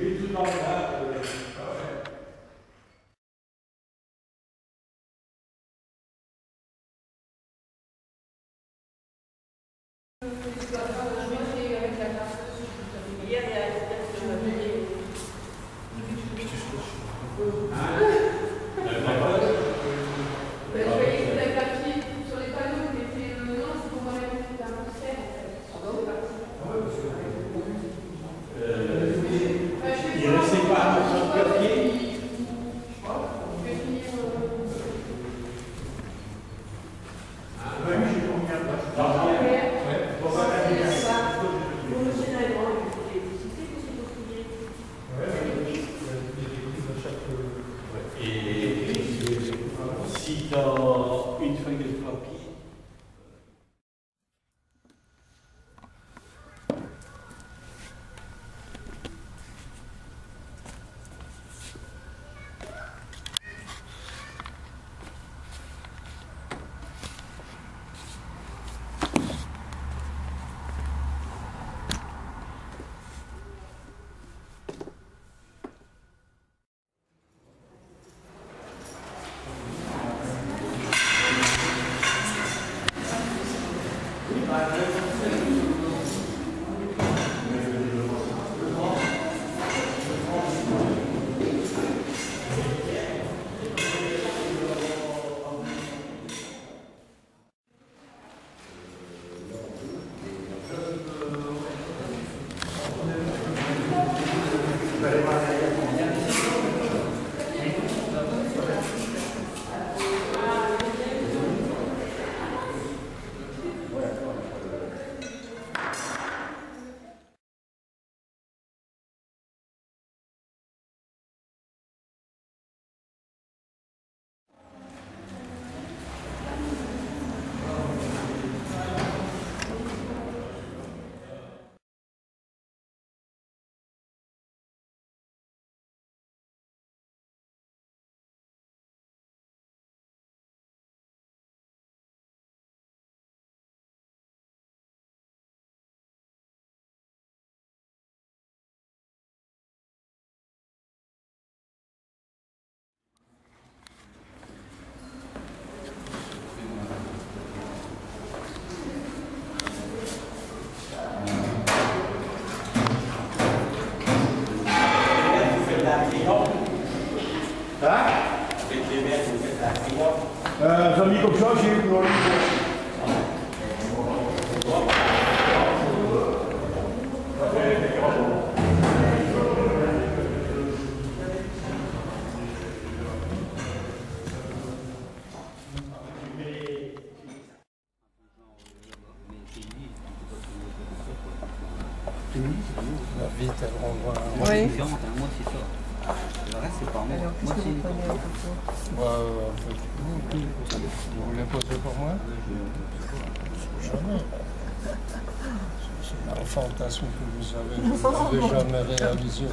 Et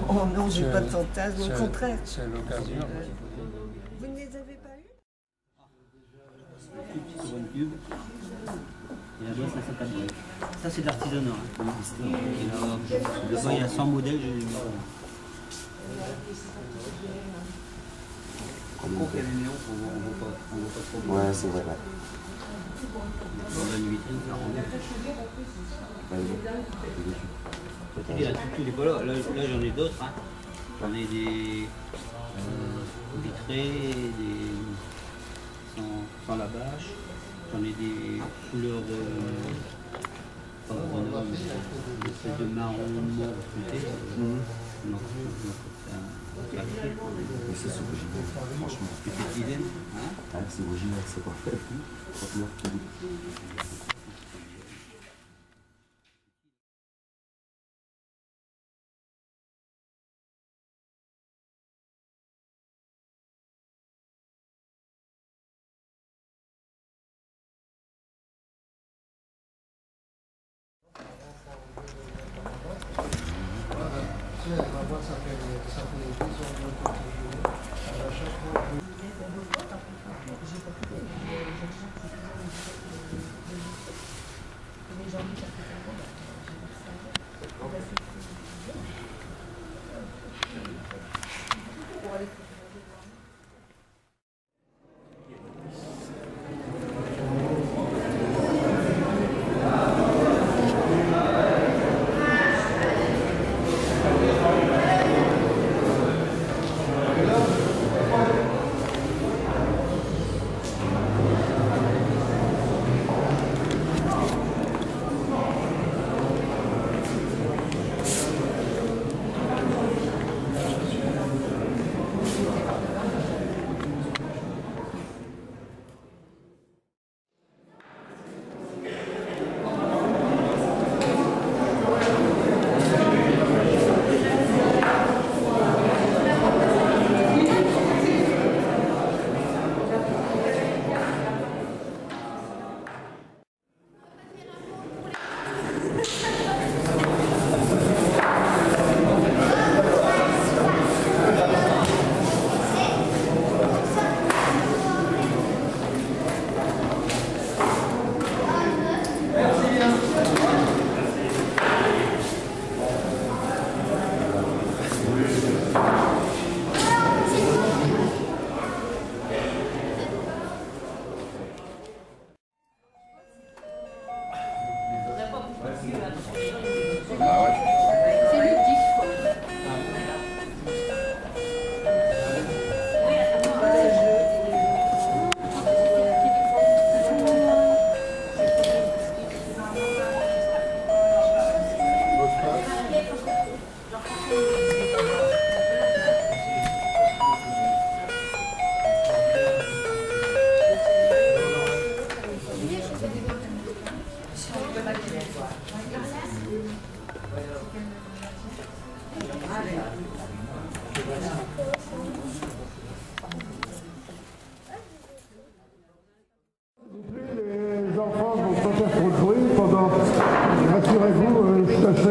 Oh non, j'ai pas de fantasme, au contraire. C'est l'occasion. Vous ne les avez pas. Et là-bas, break. Ça, c'est de l'artisanat. hein. Là-bas, il y a 100 modèles. gros, il y a néons, on voit pas, trop. Ouais, c'est vrai. Ouais. Dans une vitrine, ça rend bien. Ouais, oui. Est pas là. J'en ai d'autres. hein. J'en ai des euh, vitrés, des sans, sans la bâche. J'en ai des couleurs de de marron mauve fruité. Mhm. Donc, donc, c'est original, franchement. Petite. Hein Ah, c'est original, c'est parfait.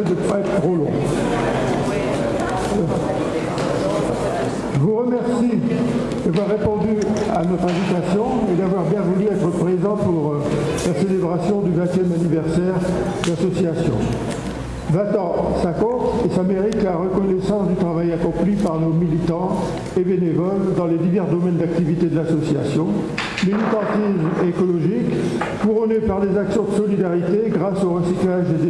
De ne pas trop long. Je vous remercie d'avoir répondu à notre invitation et d'avoir bien voulu être présent pour euh, la célébration du 20e anniversaire de l'association. 20 ans, ça compte et ça mérite la reconnaissance du travail accompli par nos militants et bénévoles dans les divers domaines d'activité de l'association. Militantisme écologique, couronné par des actions de solidarité grâce au recyclage des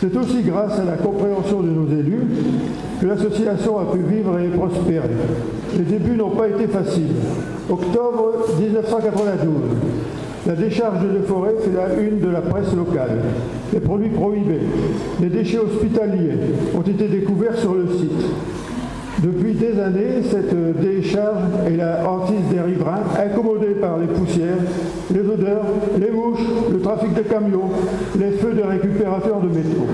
C'est aussi grâce à la compréhension de nos élus que l'association a pu vivre et prospérer. Les débuts n'ont pas été faciles. Octobre 1992, la décharge de forêt fait la une de la presse locale. Les produits prohibés, les déchets hospitaliers ont été découverts sur le site. Depuis des années, cette décharge est la hantise des riverains, incommodés par les poussières, les odeurs, les mouches, le trafic de camions, les feux de récupérateurs de métro.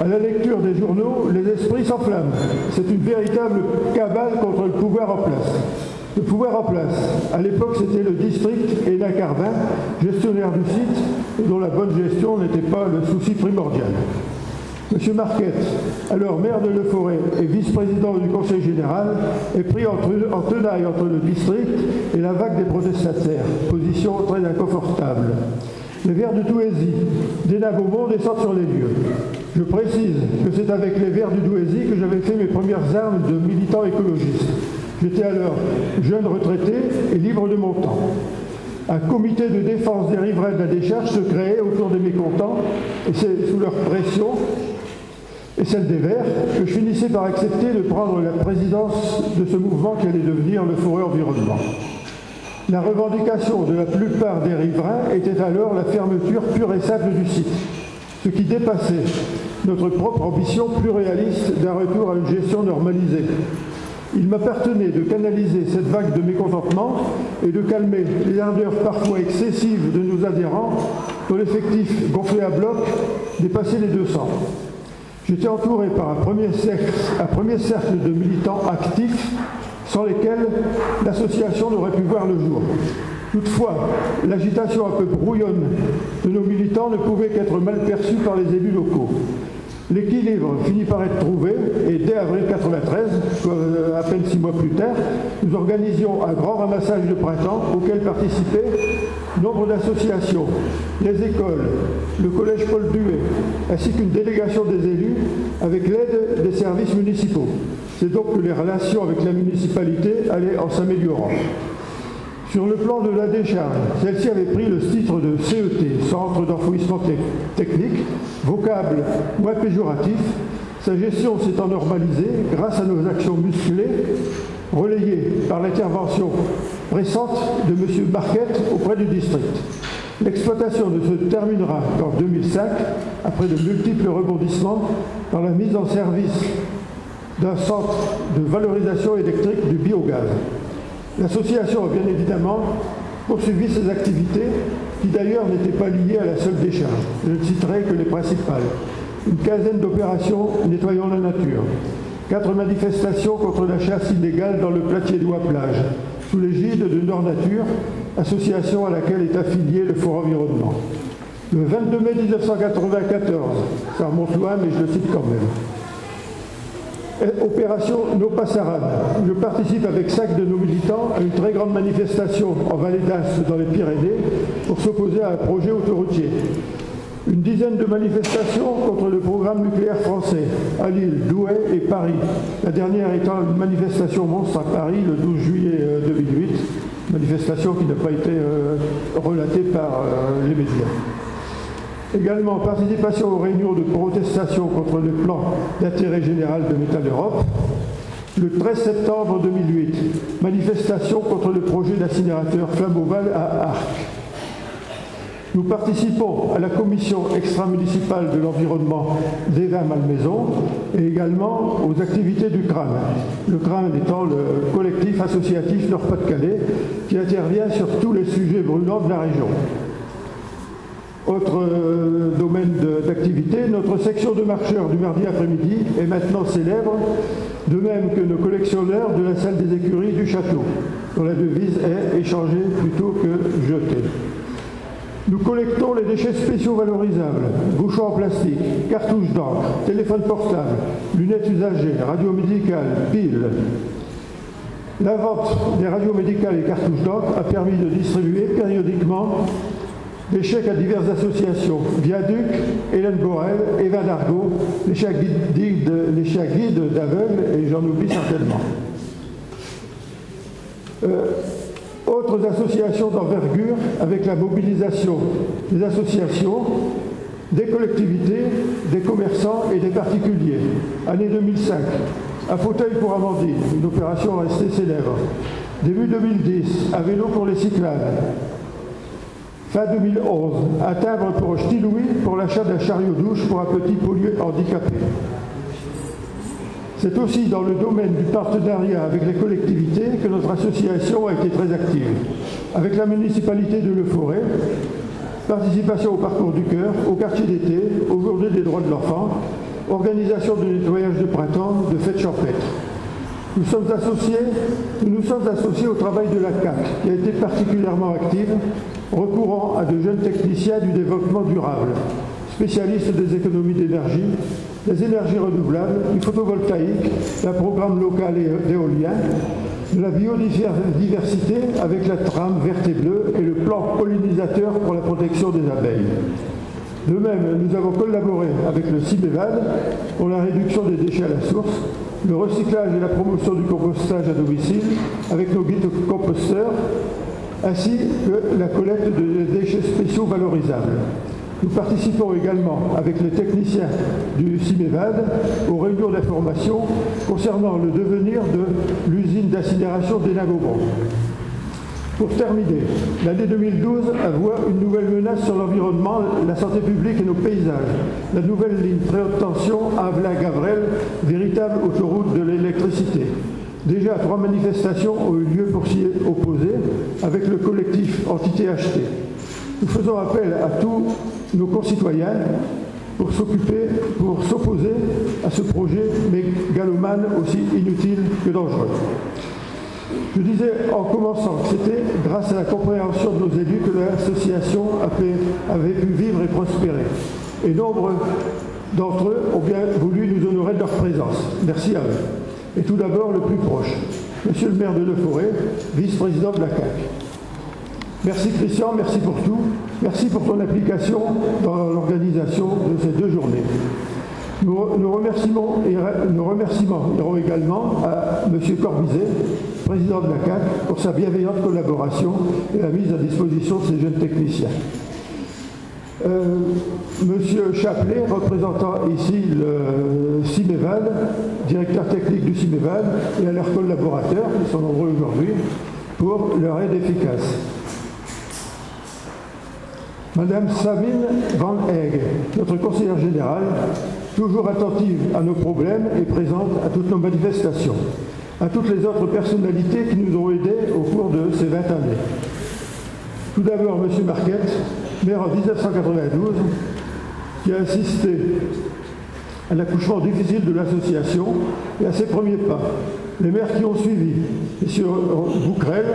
À la lecture des journaux, les esprits s'enflamment. C'est une véritable cabale contre le pouvoir en place. Le pouvoir en place, à l'époque c'était le district et la Carvin, gestionnaire du site, dont la bonne gestion n'était pas le souci primordial. M. Marquette, alors maire de Le Forêt et vice-président du Conseil général, est pris en, en tenaille entre le district et la vague des protestataires, position très inconfortable. Les Verts de Douaisis, d'Ena Beaumont descendent sur les lieux. Je précise que c'est avec les Verts du Douaisis que j'avais fait mes premières armes de militant écologiste. J'étais alors jeune retraité et libre de mon temps. Un comité de défense des riverains de la décharge se créait autour des mécontents et c'est sous leur pression et celle des Verts que je finissais par accepter de prendre la présidence de ce mouvement qui allait devenir le Forêt Environnement. La revendication de la plupart des riverains était alors la fermeture pure et simple du site, ce qui dépassait notre propre ambition plus réaliste d'un retour à une gestion normalisée. Il m'appartenait de canaliser cette vague de mécontentement et de calmer les ardeurs parfois excessives de nos adhérents dont l'effectif gonflé à bloc dépassait les 200. J'étais entouré par un premier, cercle, de militants actifs sans lesquels l'association n'aurait pu voir le jour. Toutefois, l'agitation un peu brouillonne de nos militants ne pouvait qu'être mal perçue par les élus locaux. L'équilibre finit par être trouvé et dès avril 93, euh, à peine six mois plus tard, nous organisions un grand ramassage de printemps auquel participaient nombre d'associations, les écoles, le collège Paul Duet, ainsi qu'une délégation des élus avec l'aide des services municipaux. C'est donc que les relations avec la municipalité allaient en s'améliorant. Sur le plan de la décharge, celle-ci avait pris le titre de CET, Centre d'enfouissement technique, vocable moins péjoratif. Sa gestion s'étant normalisée grâce à nos actions musclées, relayées par l'intervention pressante de M. Barquette auprès du district. L'exploitation ne se terminera qu'en 2005, après de multiples rebondissements dans la mise en service d'un centre de valorisation électrique du biogaz. L'association a bien évidemment poursuivi ses activités, qui d'ailleurs n'étaient pas liées à la seule décharge. Je ne citerai que les principales. Une quinzaine d'opérations nettoyant la nature, quatre manifestations contre la chasse illégale dans le platier plage, sous l'égide de Nord Nature, association à laquelle est affilié le Fort Environnement. Le 22 mai 1994, ça remonte loin, mais je le cite quand même. Opération No Passarade. Je participe avec cinq de nos militants à une très grande manifestation en Vallée d'Aspe dans les Pyrénées pour s'opposer à un projet autoroutier. Une dizaine de manifestations contre le programme nucléaire français à Lille, Douai et Paris. La dernière étant une manifestation monstre à Paris le 12 juillet 2008, euh, manifestation qui n'a pas été euh, relatée par euh, les médias. Également, participation aux réunions de protestation contre le plan d'intérêt général de Métal Europe. Le 13 septembre 2008, manifestation contre le projet d'incinérateur Flamboval à Arc. Nous participons à la commission extra-municipale de l'environnement d'Evin Malmaison et également aux activités du CRAM. Le CRAM étant le collectif associatif Nord-Pas-de-Calais qui intervient sur tous les sujets brûlants de la région. Euh, domaine d'activité, notre section de marcheurs du mardi après-midi est maintenant célèbre, de même que nos collectionneurs de la salle des écuries du château, dont la devise est échanger plutôt que jeter. Nous collectons les déchets spéciaux valorisables, bouchons en plastique, cartouches d'encre, téléphones portables, lunettes usagées, radios médicales, piles. La vente des radios médicales et cartouches d'encre a permis de distribuer périodiquement chèques à diverses associations, Viaduc, Hélène Borel, Eva Dargaud, les chèques guides, d'aveugles, et j'en oublie certainement. Euh, autres associations d'envergure avec la mobilisation des associations, des collectivités, des commerçants et des particuliers. Année 2005, un fauteuil pour Amandine, une opération restée célèbre. Début 2010, un vélo pour les cyclades. Fin 2011, un timbre pour pour l'achat d'un chariot douche pour un petit pollué handicapé. C'est aussi dans le domaine du partenariat avec les collectivités que notre association a été très active. Avec la municipalité de Le Forêt, participation au parcours du cœur, au quartier d'été, au journée des droits de l'enfant, organisation de nettoyage de printemps, de fêtes champêtres. Nous sommes associés, nous nous sommes associés au travail de la CAC, qui a été particulièrement active, recourant à de jeunes techniciens du développement durable, spécialistes des économies d'énergie, les énergies renouvelables, du photovoltaïque, d'un programme local d'éolien, de la biodiversité avec la trame verte et bleue et le plan pollinisateur pour la protection des abeilles. De même, nous avons collaboré avec le CIBEVAD pour la réduction des déchets à la source, le recyclage et la promotion du compostage à domicile avec nos guides composteurs, ainsi que la collecte de déchets spéciaux valorisables. Nous participons également avec les techniciens du CIMEVAD aux réunions d'information concernant le devenir de l'usine d'incinération d'Enagobron. Pour terminer, l'année 2012 a voit une nouvelle menace sur l'environnement, la santé publique et nos paysages. La nouvelle ligne très haute tension Avla-Gavrel, véritable autoroute de l'électricité. Déjà, trois manifestations ont eu lieu pour s'y opposer avec le collectif anti-THT. Nous faisons appel à tous nos concitoyens pour s'occuper, pour s'opposer à ce projet mégalomane aussi inutile que dangereux. Je disais en commençant que c'était grâce à la compréhension de nos élus que l'association avait pu vivre et prospérer. Et nombre d'entre eux ont bien voulu nous honorer de leur présence. Merci à eux. Et tout d'abord le plus proche, Monsieur le maire de Le Forêt, vice-président de la CAC. Merci Christian, merci pour tout. Merci pour ton application dans l'organisation de ces deux journées. Nos, nos également à M. Corbizet, président de la CAC, pour sa bienveillante collaboration et la mise à disposition de ces jeunes techniciens. Euh, Monsieur Chapelet, représentant ici le CIMEVAD, directeur technique du CIMEVAD, et à leurs collaborateurs, qui sont nombreux aujourd'hui, pour leur aide efficace. Madame Sabine Van Egg, notre conseillère générale, toujours attentive à nos problèmes et présente à toutes nos manifestations, à toutes les autres personnalités qui nous ont aidés au cours de ces 20 années. Tout d'abord, M. Marquette, maire en 1992, qui a assisté à l'accouchement difficile de l'association et à ses premiers pas. Les maires qui ont suivi, M. Bouquerel,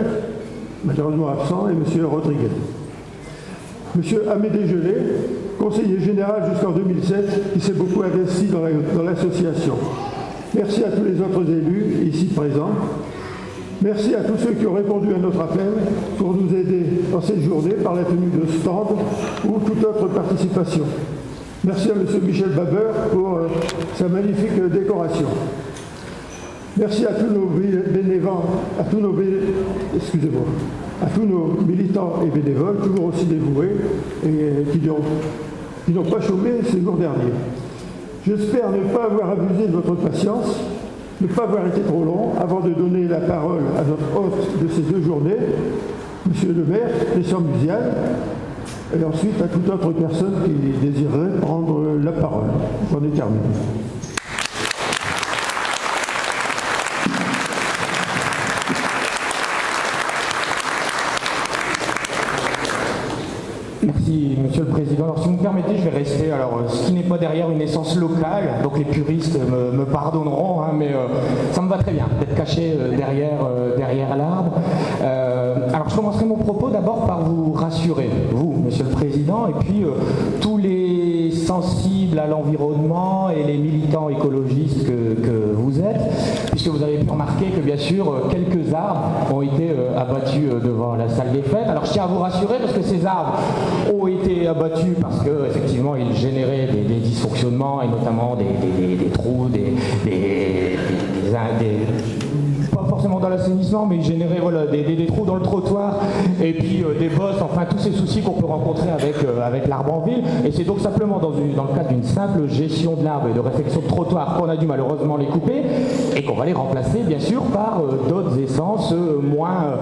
malheureusement absent, et M. Rodriguez. Monsieur Amédée Gelé, conseiller général jusqu'en 2007, qui s'est beaucoup investi dans l'association. Merci à tous les autres élus ici présents. Merci à tous ceux qui ont répondu à notre appel pour nous aider dans cette journée par la tenue de stand ou toute autre participation. Merci à M. Michel Baber pour euh, sa magnifique décoration. Merci à tous nos bénévoles, à tous nos à tous nos militants et bénévoles, toujours aussi dévoués et qui n'ont pas chômé ces jours derniers. J'espère ne pas avoir abusé de votre patience, ne pas avoir été trop long avant de donner la parole à notre hôte de ces deux journées, Monsieur le maire, Christian Musial, et ensuite à toute autre personne qui désirerait prendre la parole. J'en ai terminé. Monsieur le Président. Alors, si vous me permettez, je vais rester. Alors, ce qui n'est pas derrière une essence locale, donc les puristes me, pardonneront, hein, mais euh, ça me va très bien d'être caché euh, derrière, euh, derrière l'arbre. alors, je commencerai mon propos d'abord par vous rassurer, vous, Monsieur le Président, et puis tous les sensibles à l'environnement et les militants écologistes que, vous êtes, vous avez pu remarquer que, bien sûr, quelques arbres ont été abattus devant la salle des fêtes. Alors, je tiens à vous rassurer parce que ces arbres ont été abattus parce qu'effectivement ils généraient des, dysfonctionnements et notamment des, trous, des, forcément dans l'assainissement, mais ils généraient voilà, des, trous dans le trottoir et puis euh, des bosses, enfin tous ces soucis qu'on peut rencontrer avec, euh, avec l'arbre en ville. Et c'est donc simplement dans, dans le cadre d'une simple gestion de l'arbre et de réflexion de trottoir qu'on a dû malheureusement les couper et qu'on va les remplacer bien sûr par euh, d'autres essences moins,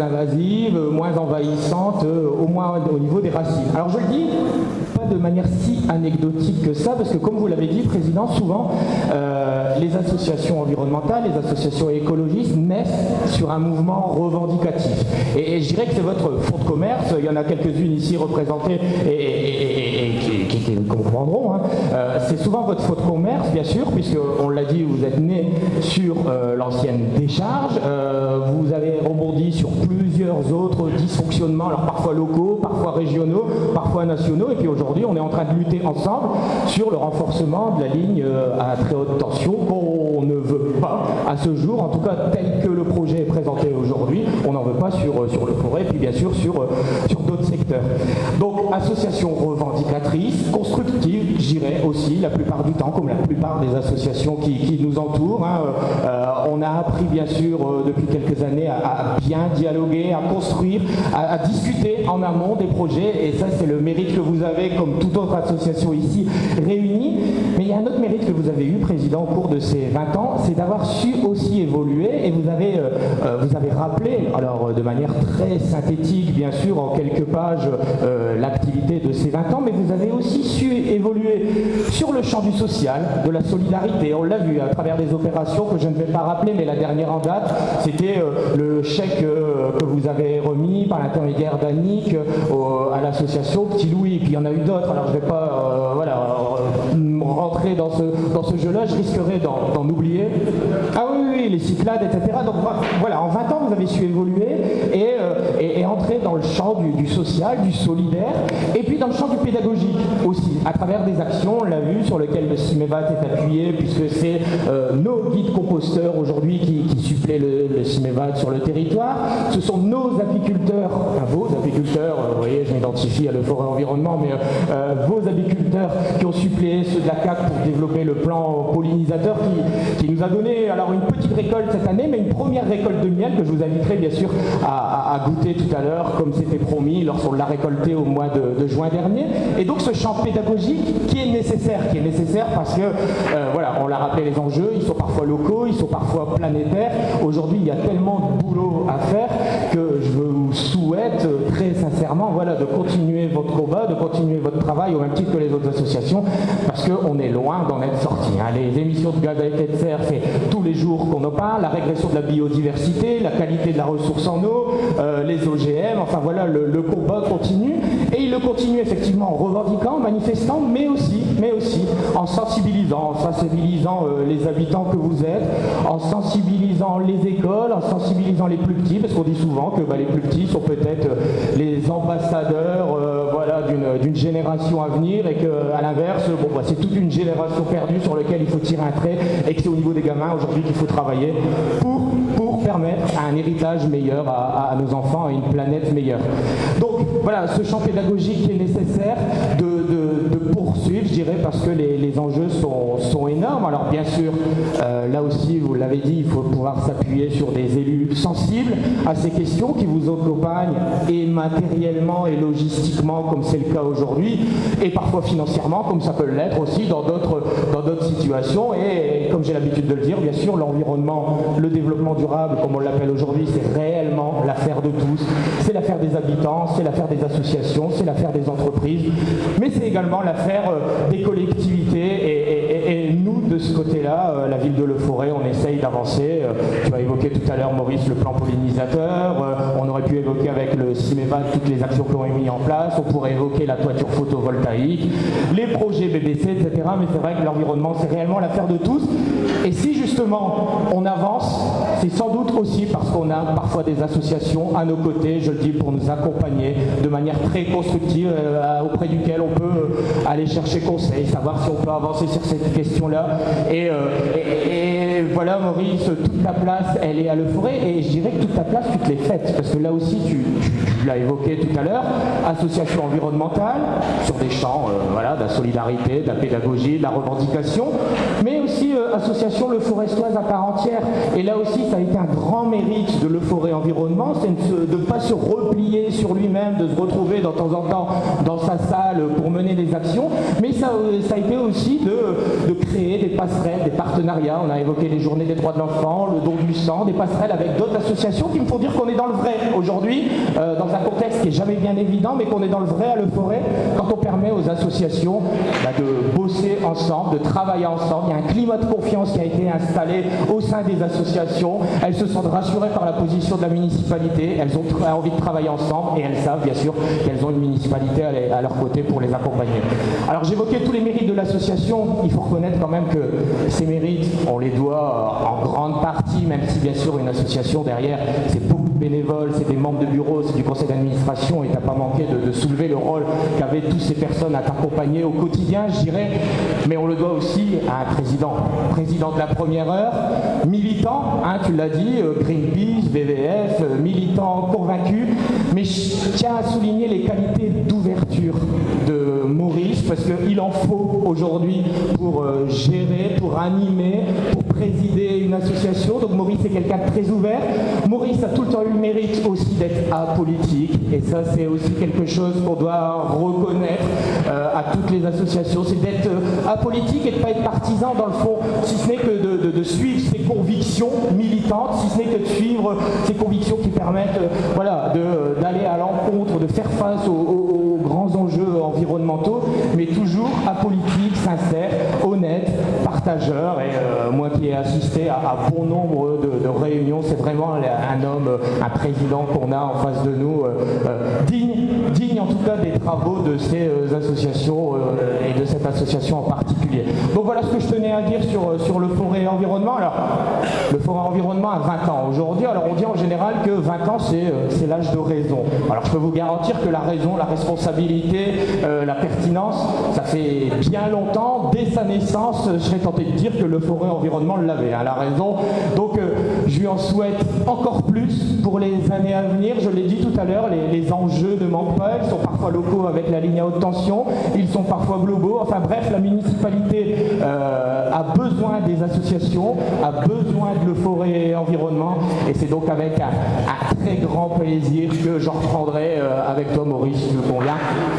invasives, moins envahissantes, au moins au niveau des racines. Alors je le dis, de manière si anecdotique que ça, parce que comme vous l'avez dit, Président, souvent les associations environnementales, les associations écologistes naissent sur un mouvement revendicatif. Et, je dirais que c'est votre fonds de commerce, il y en a quelques-unes ici représentées et, qui, Hein. Euh, c'est souvent votre faute commerce, bien sûr, puisque on l'a dit, vous êtes né sur euh, l'ancienne décharge. vous avez rebondi sur plusieurs autres dysfonctionnements, alors parfois locaux, parfois régionaux, parfois nationaux. Et puis aujourd'hui, on est en train de lutter ensemble sur le renforcement de la ligne à très haute tension qu'on ne veut pas à ce jour, en tout cas tel que le projet est présenté aujourd'hui. On n'en veut pas sur, sur le forêt, puis bien sûr sur, sur d'autres secteurs. Donc association revendicatrice, constructive, j'irai aussi la plupart du temps, comme la plupart des associations qui, nous entourent. Hein. Euh, on a appris bien sûr euh, depuis quelques années à, bien dialoguer, à construire, à, discuter en amont des projets, et ça c'est le mérite que vous avez comme toute autre association ici réunie. Y a un autre mérite que vous avez eu, Président, au cours de ces 20 ans, c'est d'avoir su aussi évoluer, et vous avez, euh, vous avez rappelé, alors de manière très synthétique bien sûr, en quelques pages, l'activité de ces 20 ans, mais vous avez aussi su évoluer sur le champ du social, de la solidarité. On l'a vu à travers des opérations que je ne vais pas rappeler, mais la dernière en date, c'était euh, le chèque euh, que vous avez remis par l'intermédiaire d'Annick euh, à l'association Petit Louis. Et puis il y en a eu d'autres, alors je ne vais pas voilà, rentrer dans ce, dans ce jeu-là, je risquerais d'en oublier. Ah oui, oui, les Cyclades, etc. Donc voilà, en 20 ans, vous avez su évoluer et, et, entrer dans le champ du, social, du solidaire, et puis dans le champ du pédagogique aussi, à travers des actions, on l'a vu, sur lesquelles le CIMEVAT est appuyé, puisque c'est euh, nos guides composteurs aujourd'hui qui, qui suppléent le, le, sur le territoire. Ce sont nos apiculteurs, enfin vos apiculteurs, euh, vous voyez, je m'identifie à le forêt environnement, mais euh, vos apiculteurs qui ont suppléé ceux de la CAC pour développer le plan pollinisateur qui, nous a donné alors une petite récolte cette année, mais une première récolte de miel que je vous inviterai bien sûr à, goûter tout à l'heure, comme c'était promis, lorsqu'on l'a récolté au mois de, de juin dernier. Et donc ce champ pédagogique qui est nécessaire, qui est nécessaire parce que, euh, voilà, on l'a rappelé, les enjeux, ils sont parfois locaux, ils sont parfois planétaires. Aujourd'hui, il y a tellement de boulot à faire que je euh, très sincèrement, voilà, de continuer votre combat, de continuer votre travail au même titre que les autres associations, parce qu'on est loin d'en être sorti. Hein. Les émissions de gaz à effet de serre, c'est tous les jours qu'on en parle, la régression de la biodiversité, la qualité de la ressource en eau, euh, les OGM, enfin voilà, le, le combat continue, et il le continue effectivement en revendiquant, en manifestant, mais aussi, mais aussi en sensibilisant, en sensibilisant euh, les habitants que vous êtes, en sensibilisant les écoles, en sensibilisant les plus petits, parce qu'on dit souvent que bah, les plus petits sont peut-être les ambassadeurs euh, voilà, d'une génération à venir et qu'à l'inverse, bah, c'est toute une génération perdue sur laquelle il faut tirer un trait et que c'est au niveau des gamins aujourd'hui qu'il faut travailler pour, permettre un héritage meilleur à, nos enfants, à une planète meilleure. Donc voilà, ce champ pédagogique est nécessaire de, poursuivre, je dirais, parce que les, enjeux sont, énormes. Alors bien sûr, euh, là aussi, vous l'avez dit, il faut pouvoir s'appuyer sur des élus sensibles à ces questions qui vous accompagnent et matériellement et logistiquement, comme c'est le cas aujourd'hui, et parfois financièrement, comme ça peut l'être aussi dans d'autres situations. Et comme j'ai l'habitude de le dire, bien sûr, l'environnement, le développement durable, comme on l'appelle aujourd'hui, c'est réellement l'affaire de tous. C'est l'affaire des habitants, c'est l'affaire des associations, c'est l'affaire des entreprises, mais c'est également l'affaire des collectivités et, ce côté-là, euh, la ville de Le Forêt, on essaye d'avancer. Euh, tu as évoqué tout à l'heure, Maurice, le plan pollinisateur. on aurait pu évoquer avec le CIMEVA toutes les actions qu'on a mis en place. On pourrait évoquer la toiture photovoltaïque, les projets BBC, etc. Mais c'est vrai que l'environnement, c'est réellement l'affaire de tous. Et si justement on avance, c'est sans doute aussi parce qu'on a parfois des associations à nos côtés, je le dis, pour nous accompagner de manière très constructive, euh, auprès duquel on peut euh, aller chercher conseil, savoir si on peut avancer sur cette question-là. Et, euh, voilà, Maurice, toute la place, elle est à Le Forêt, et je dirais que toute la place, tu te l'es faite, parce que là aussi, tu, l'as évoqué tout à l'heure, association environnementale, sur des champs voilà, de la solidarité, de la pédagogie, de la revendication, mais aussi association Le Forestoise à part entière. Et là aussi, ça a été un grand mérite de Le Forêt Environnement, c'est de ne pas se replier sur lui-même, de se retrouver de temps en temps dans sa salle pour mener des actions, mais ça, ça a été aussi de, créer des passerelles, des partenariats. On a évoqué les journées des droits de l'enfant, le don du sang, des passerelles avec d'autres associations qui me font dire qu'on est dans le vrai aujourd'hui, euh, dans un contexte qui est jamais bien évident, mais qu'on est dans le vrai à Le Forêt, quand on permet aux associations bah, de bosser ensemble, de travailler ensemble. Il y a un climat de confiance qui a été installée au sein des associations. Elles se sentent rassurées par la position de la municipalité, elles ont envie de travailler ensemble et elles savent bien sûr qu'elles ont une municipalité à leur côté pour les accompagner. Alors j'évoquais tous les mérites de l'association, il faut reconnaître quand même que ces mérites, on les doit en grande partie, même si bien sûr une association derrière, c'est beaucoup bénévoles, c'est des membres de bureau, c'est du conseil d'administration et t'as pas manqué de, soulever le rôle qu'avaient toutes ces personnes à t'accompagner au quotidien, je dirais, mais on le doit aussi à un président, président de la première heure, militant, hein, tu l'as dit, euh, Greenpeace, BVF, euh, militant convaincu, mais je tiens à souligner les qualités d'ouverture de Maurice, parce qu'il en faut aujourd'hui pour euh, gérer, pour animer, pour présider une association. Donc Maurice est quelqu'un de très ouvert. Maurice a tout le temps eu mérite aussi d'être apolitique, et ça c'est aussi quelque chose qu'on doit reconnaître à toutes les associations, c'est d'être apolitique et de ne pas être partisan dans le fond, si ce n'est que de, suivre ses convictions militantes, si ce n'est que de suivre ses convictions qui permettent euh, voilà, d'aller à l'encontre, de faire face aux, grands enjeux environnementaux, mais toujours apolitique, sincère, honnête, partageur. Et euh, moi qui ai assisté à, bon nombre de, réunions, c'est vraiment un homme, un président qu'on a en face de nous, euh, digne, digne en tout cas des travaux de ces associations et de cette association en particulier. Donc voilà ce que je tenais à dire sur, sur le forêt environnement. Alors, le forêt environnement a 20 ans aujourd'hui. Alors on dit en général que 20 ans euh, c'est l'âge de raison. Alors je peux vous garantir que la raison, la responsabilité, euh, la pertinence, ça fait bien longtemps, dès sa naissance, je serais de dire que le forêt environnement l'avait, hein, la raison. Donc euh, je lui en souhaite encore plus pour les années à venir. Je l'ai dit tout à l'heure, les, enjeux ne manquent pas, ils sont parfois locaux avec la ligne à haute tension, ils sont parfois globaux. Enfin bref, la municipalité a besoin des associations, a besoin de le forêt environnement, et c'est donc avec un, très grand plaisir que j'en reprendrai euh, avec toi Maurice, si le conviens,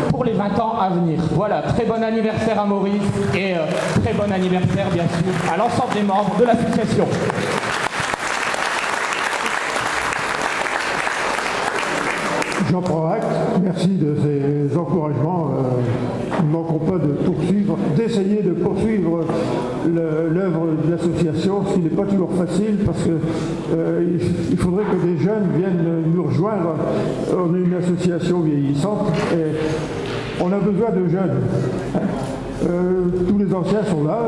pour les 20 ans à venir. Voilà, très bon anniversaire à Maurice et euh, très bon anniversaire bien sûr à l'ensemble des membres de l'association. Jean prends acte. Merci de ces encouragements. Euh, nous ne manquerons pas de poursuivre, d'essayer de poursuivre l'œuvre de l'association, ce qui n'est pas toujours facile parce qu'il euh, faudrait que des jeunes viennent nous rejoindre. On est une association vieillissante et on a besoin de jeunes. Euh, tous les anciens sont là.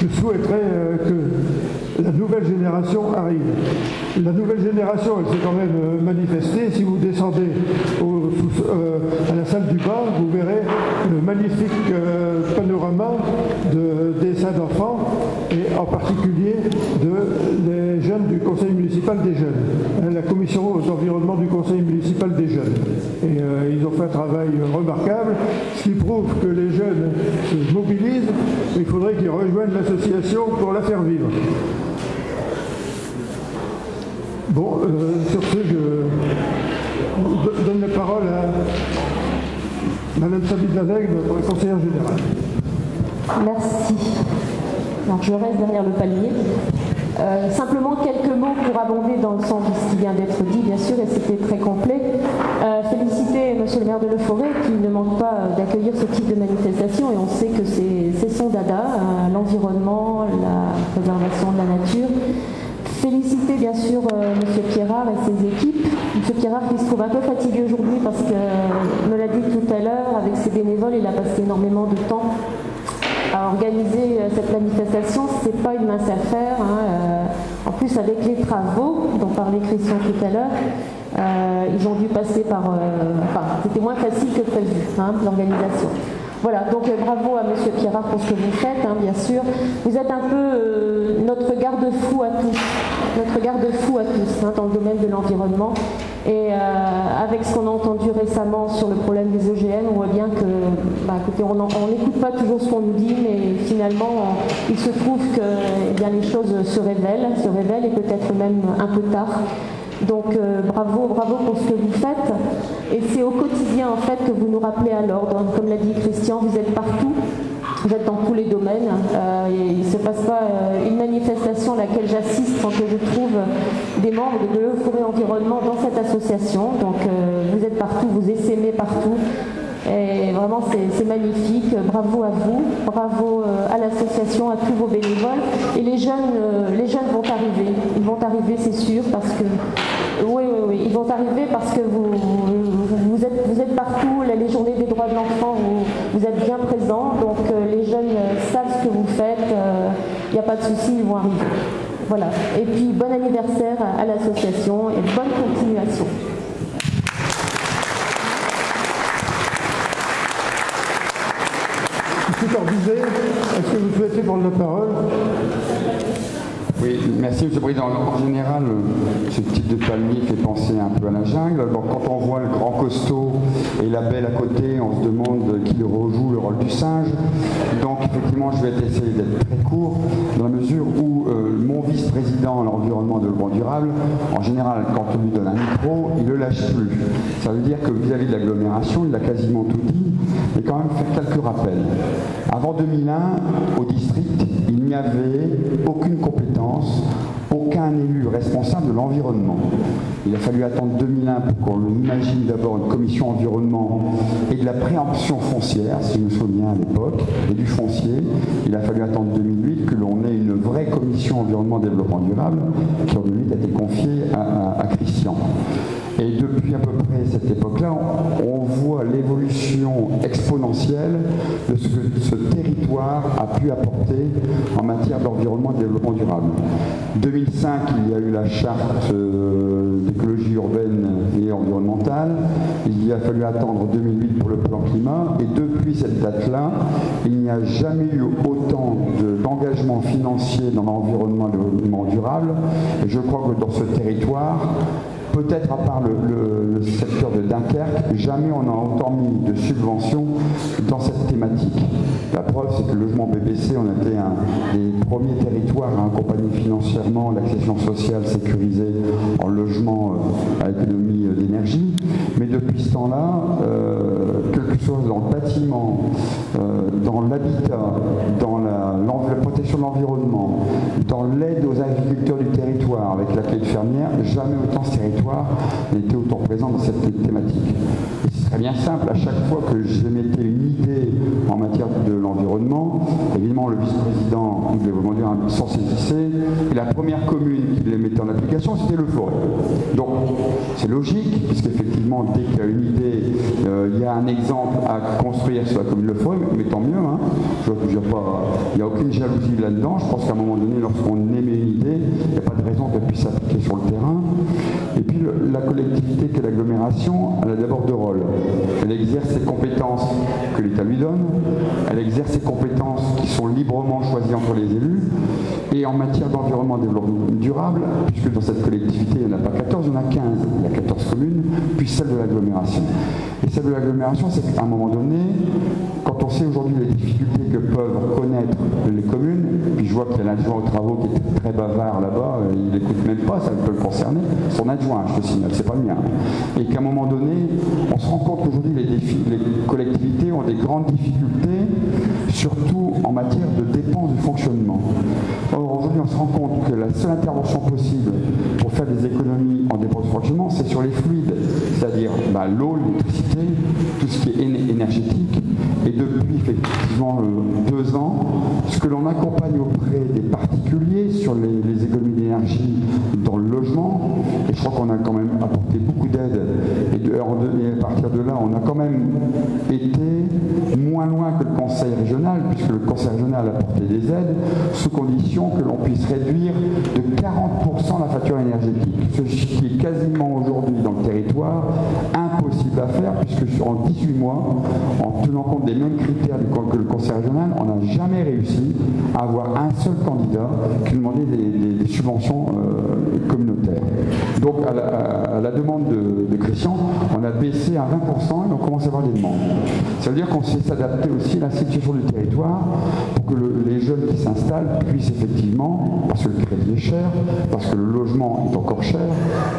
je souhaiterais que la nouvelle génération arrive. La nouvelle génération, elle s'est quand même euh, manifestée. Si vous descendez euh, à la salle du bas, vous verrez le magnifique euh, panorama de dessins d'enfants et en particulier de, des jeunes du conseil municipal des jeunes, hein, la commission aux environnements du conseil municipal des jeunes. Et ils ont fait un travail remarquable, ce qui prouve que les jeunes se mobilisent. Il faudrait qu'ils rejoignent l'association pour la faire vivre. Bon, euh, sur ce, je donne la parole à Madame Sabine Lavègue, notre conseillère générale. Merci. Alors, je reste derrière le palier. Euh, simplement quelques mots pour abonder dans le sens de ce qui vient d'être dit, bien sûr, et c'était très complet. Euh, féliciter Monsieur le maire de Leforêt qui ne manque pas d'accueillir ce type de manifestation et on sait que c'est son dada, l'environnement, la préservation de la nature. Féliciter bien sûr euh, M. Pierrard et ses équipes. M. Pierrard qui se trouve un peu fatigué aujourd'hui parce que, me l'a dit tout à l'heure, avec ses bénévoles, il a passé énormément de temps à organiser euh, cette manifestation. Ce n'est pas une mince affaire. Hein, euh, en plus, avec les travaux dont parlait Christian tout à l'heure, ils ont dû passer par... enfin, c'était moins facile que prévu, hein, l'organisation. Voilà, donc euh, bravo à Monsieur Pierrat pour ce que vous faites, hein, bien sûr. Vous êtes un peu euh, notre garde-fou à tous, notre garde-fou à tous dans le domaine de l'environnement. Et euh, avec ce qu'on a entendu récemment sur le problème des OGM, on voit bien que, bah, on n'écoute pas toujours ce qu'on nous dit, mais finalement, il se trouve que eh bien, les choses se révèlent, se révèlent et peut-être même un peu tard. Donc euh, bravo, bravo pour ce que vous faites. Et c'est au quotidien en fait que vous nous rappelez à l'ordre. Comme l'a dit Christian, vous êtes partout. Vous êtes dans tous les domaines. Euh, il ne se passe pas euh, une manifestation à laquelle j'assiste sans que je trouve des membres de Forêt Environnement dans cette association. Donc vous êtes partout, vous essaimez partout. Et vraiment, c'est magnifique. Bravo à vous, bravo à l'association, à tous vos bénévoles. Et les jeunes, les jeunes vont arriver. Ils vont arriver, c'est sûr, parce que oui, oui, oui, ils vont arriver parce que vous, vous, êtes, vous êtes partout. Les journées des droits de l'enfant, vous, êtes bien présents. Donc les jeunes savent ce que vous faites. Il n'y a pas de souci, ils vont arriver. Voilà. Et puis bon anniversaire à l'association et bonne continuation. Est-ce que vous souhaitez prendre la parole? Oui, merci Monsieur le Président. En général, ce type de palmier fait penser un peu à la jungle. quand on voit le grand costaud et la belle à côté, on se demande qui rejoue le rôle du singe. Donc effectivement, je vais essayer d'être très court dans la mesure où euh, mon vice-président à l'environnement de développement durable, en général, quand on lui donne un micro, il ne le lâche plus. Ça veut dire que vis-à-vis de l'agglomération, il a quasiment tout dit, mais quand même faire quelques rappels. Avant 2001, au district, il n'y avait aucune compétence, aucun élu responsable de l'environnement. Il a fallu attendre 2001 pour qu'on imagine d'abord une commission environnement et de la préemption foncière, si je me souviens à l'époque, et du foncier. Il a fallu attendre 2008 que l'on ait une vraie commission environnement développement durable qui en 2008 a été confiée à Christian. Et depuis à peu près cette époque-là, on voit l'évolution exponentielle de ce que ce territoire a pu apporter en matière d'environnement et de développement durable. 2005, il y a eu la charte euh, d'écologie urbaine et environnementale. Il a fallu attendre 2008 pour le plan climat. Et depuis cette date-là, il n'y a jamais eu autant d'engagement financier dans l'environnement et le développement durable. Et je crois que dans ce territoire, peut-être à part le, secteur de Dunkerque, jamais on n'a autant mis de subventions dans cette thématique. La preuve, c'est que le logement BBC, on a été un des premiers territoires à accompagner financièrement l'accession sociale sécurisée en logement euh, à l'économie euh, d'énergie. Mais depuis ce temps-là, euh, quelque dans le bâtiment, dans l'habitat, dans la, protection de l'environnement, dans l'aide aux agriculteurs du territoire avec la clé de fermière, jamais autant ce territoire était autant présent dans cette thématique. Très bien simple, à chaque fois que j'émettais une idée en matière de l'environnement, évidemment le vice-président du développement durable s'en saisissait, et la première commune qui les mettait en application, c'était le forêt. Donc c'est logique, puisqu'effectivement, dès qu'il y a une idée, euh, il y a un exemple à construire sur la commune de forêt, mais tant mieux, hein. je, il n'y a aucune jalousie là-dedans, je pense qu'à un moment donné, lorsqu'on émet une idée, il n'y a pas de raison qu'elle puisse s'appliquer sur le terrain. Et puis la collectivité qu'est l'agglomération, elle a d'abord deux rôles. Elle exerce ses compétences que l'État lui donne, elle exerce ses compétences qui sont librement choisies entre les élus, et en matière d'environnement et développement durable, puisque dans cette collectivité, il n'y en a pas 14, il y en a 15, il y a 14 communes, puis celle de l'agglomération. Et celle de l'agglomération, c'est qu'à un moment donné, quand on sait aujourd'hui les difficultés que peuvent connaître les communes, je vois qu'il y a l'adjoint aux travaux qui est très bavard là-bas, euh, il n'écoute même pas, ça peut le concerner, son adjoint, je te signale, c'est pas le mien. Et qu'à un moment donné, on se rend compte qu'aujourd'hui les, les collectivités ont des grandes difficultés, surtout en matière de dépenses de fonctionnement. Or aujourd'hui on se rend compte que la seule intervention possible pour faire des économies en dépenses de fonctionnement, c'est sur les fluides, c'est-à-dire bah, l'eau, l'électricité, tout ce qui est énergétique, et depuis effectivement euh, deux ans, ce que l'on accompagne auprès des particuliers sur les, économies d'énergie dans le logement, et je crois qu'on a quand même apporté beaucoup d'aide, et, à partir de là, on a quand même été moins loin que le Conseil régional, puisque le Conseil régional a apporté des aides, sous condition que l'on puisse réduire de 40% la facture énergétique, ce qui est quasiment aujourd'hui dans le territoire impossible à faire, puisque en 18 mois, en tenant compte des mêmes critères que le Conseil régional, on n'a jamais réussi à avoir un seul candidat qui demandait des, subventions euh, communautaires. Donc à la, demande de, Christian, on a baissé à 20% et on commence à avoir des demandes. Ça veut dire qu'on sait s'adapter aussi à la situation du territoire pour que les jeunes qui s'installent puissent effectivement, parce que le crédit est cher, parce que le logement est encore cher,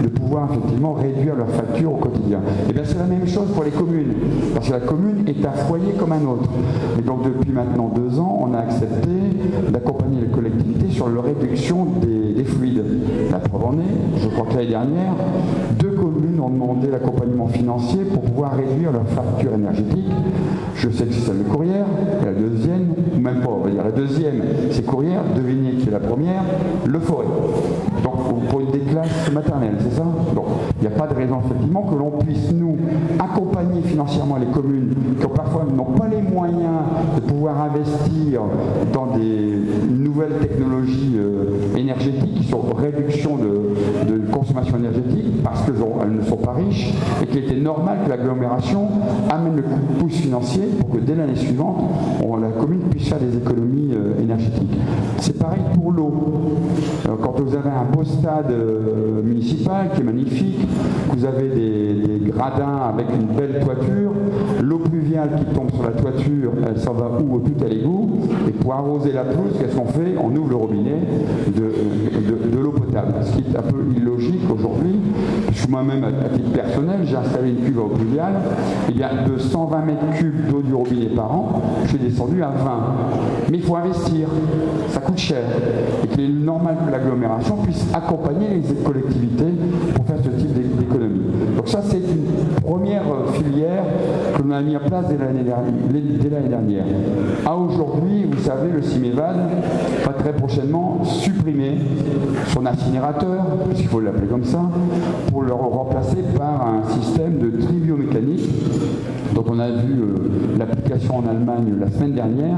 de pouvoir effectivement réduire leur facture au quotidien. Et eh bien c'est la même chose pour les communes, parce que la commune est un foyer comme un autre. Et donc depuis maintenant deux ans, on a accepté d'accompagner les collectivités sur la réduction des, fluides. La preuve en est, je crois que l'année dernière, deux communes ont demandé l'accompagnement financier pour pouvoir réduire leur facture énergétique. Je sais que c'est celle de Courrières, et la deuxième, ou même pas, on va dire la deuxième, c'est Courrières, devinez qui est la première, le Forêt. Donc pour des classes maternelles, c'est ça Donc il n'y a pas de raison effectivement que l'on puisse nous accompagner financièrement les communes qui parfois n'ont pas les moyens de pouvoir investir dans des nouvelles technologies euh, énergétiques qui sont réduction de, de consommation énergétique parce qu'elles ne sont pas riches et qu'il était normal que l'agglomération amène le coup de pouce financier pour que dès l'année suivante, la commune puisse faire des économies euh, énergétiques. C'est pareil pour l'eau. Euh, quand vous avez un beau stade municipal qui est magnifique, vous avez des, gradins avec une belle toiture, l'eau pluviale qui tombe sur la toiture, elle s'en va où Tout à l'égout. Et pour arroser la pelouse, qu'est-ce qu'on fait On ouvre le robinet de, de l'eau potable. Ce qui est un peu illogique aujourd'hui, puisque moi-même, à, titre personnel, j'ai installé une cuve à eau pluviale. Il y a de 120 mètres cubes d'eau du robinet par an, je suis descendu à 20. Mais il faut investir, ça coûte cher. Et qu'il est normal que l'agglomération puisse accompagner les collectivités pour faire ce type d'économie. Ça, c'est une première filière que l'on a mis en place dès l'année dernière. À aujourd'hui, vous savez, le CIMEVAD va très prochainement supprimer son incinérateur, s'il faut l'appeler comme ça, pour le remplacer par un système de triviomécanique. Donc on a vu euh, l'application en Allemagne la semaine dernière.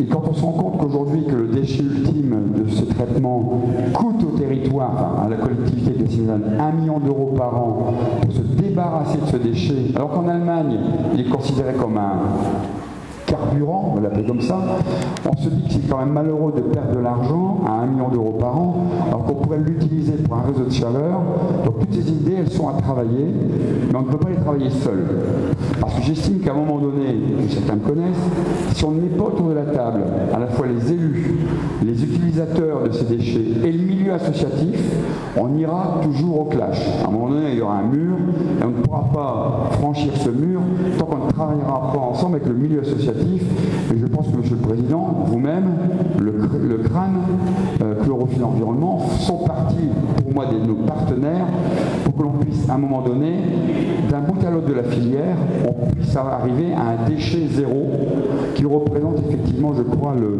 Et quand on se rend compte qu'aujourd'hui que le déchet ultime de ce traitement coûte au territoire, à la collectivité de 1 million d'euros par an pour se débarrasser de ce déchet, alors qu'en Allemagne, il est considéré comme un carburant, on l'appeler comme ça, on se dit que c'est quand même malheureux de perdre de l'argent à 1 million d'euros par an, alors qu'on pourrait l'utiliser pour un réseau de chaleur. Donc toutes ces idées, elles sont à travailler, mais on ne peut pas les travailler seul. Parce que j'estime qu'à un moment donné, certains me connaissent, si on ne met pas autour de la table à la fois les élus, les utilisateurs de ces déchets et le milieu associatif, on ira toujours au clash. À un moment donné, il y aura un mur, et on ne pourra pas franchir ce mur tant qu'on ne travaillera pas ensemble avec le milieu associatif et je pense que, Monsieur le Président, vous-même, le, crâne, euh, Chlorophylle Environnement, sont partis, pour moi, de nos partenaires, pour que l'on puisse, à un moment donné, d'un bout à l'autre de la filière, on puisse arriver à un déchet zéro qui représente effectivement, je crois, le,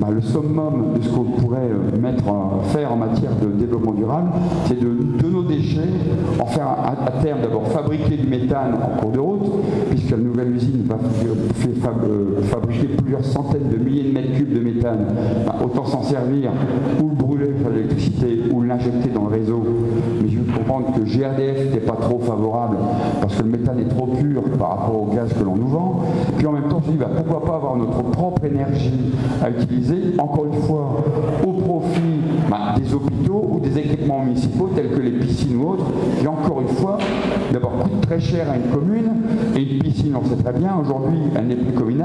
bah, le summum de ce qu'on pourrait euh, mettre, faire en matière de développement durable, c'est de, de, nos déchets, en faire à, terme d'abord fabriquer du méthane en cours de route, puisque la nouvelle usine va faire euh, fabriquer plusieurs centaines de milliers de mètres cubes de méthane, bah, autant s'en servir ou le brûler pour l'électricité ou l'injecter dans le réseau. Comprendre que GRDF n'était pas trop favorable parce que le méthane est trop pur par rapport au gaz que l'on nous vend. Puis en même temps, je dis bah, pourquoi pas avoir notre propre énergie à utiliser, encore une fois, au profit bah, des hôpitaux ou des équipements municipaux tels que les piscines ou autres, qui encore une fois, d'abord coûtent très cher à une commune, et une piscine, on sait très bien, aujourd'hui, elle n'est plus commune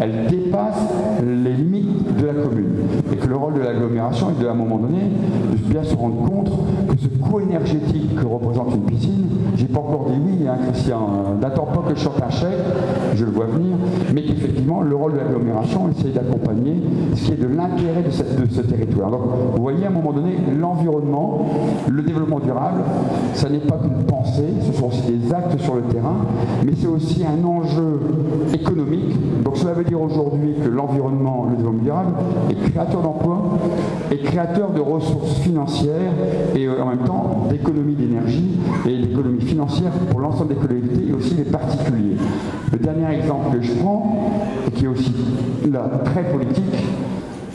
elle dépasse les limites de la commune. Et que le rôle de l'agglomération est de, à un moment donné, de bien se rendre compte que ce coût énergétique que représente une piscine, j'ai pas encore dit oui, hein, Christian, euh, n'attends pas que je sorte un chèque, je le vois venir, mais qu'effectivement, le rôle de l'agglomération, c'est d'accompagner ce qui est de l'intérêt de, ce territoire. Donc, vous voyez, à un moment donné, l'environnement, le développement durable, ça n'est pas qu'une pensée, ce sont aussi des actes sur le terrain, mais c'est aussi un enjeu économique. Donc cela veut dire aujourd'hui que l'environnement, le développement durable, est créateur d'emplois, est créateur de ressources financières et euh, en même temps d'économie d'énergie et d'économie financière pour l'ensemble des collectivités et aussi des particuliers. Le dernier exemple que je prends, et qui est aussi là, très politique,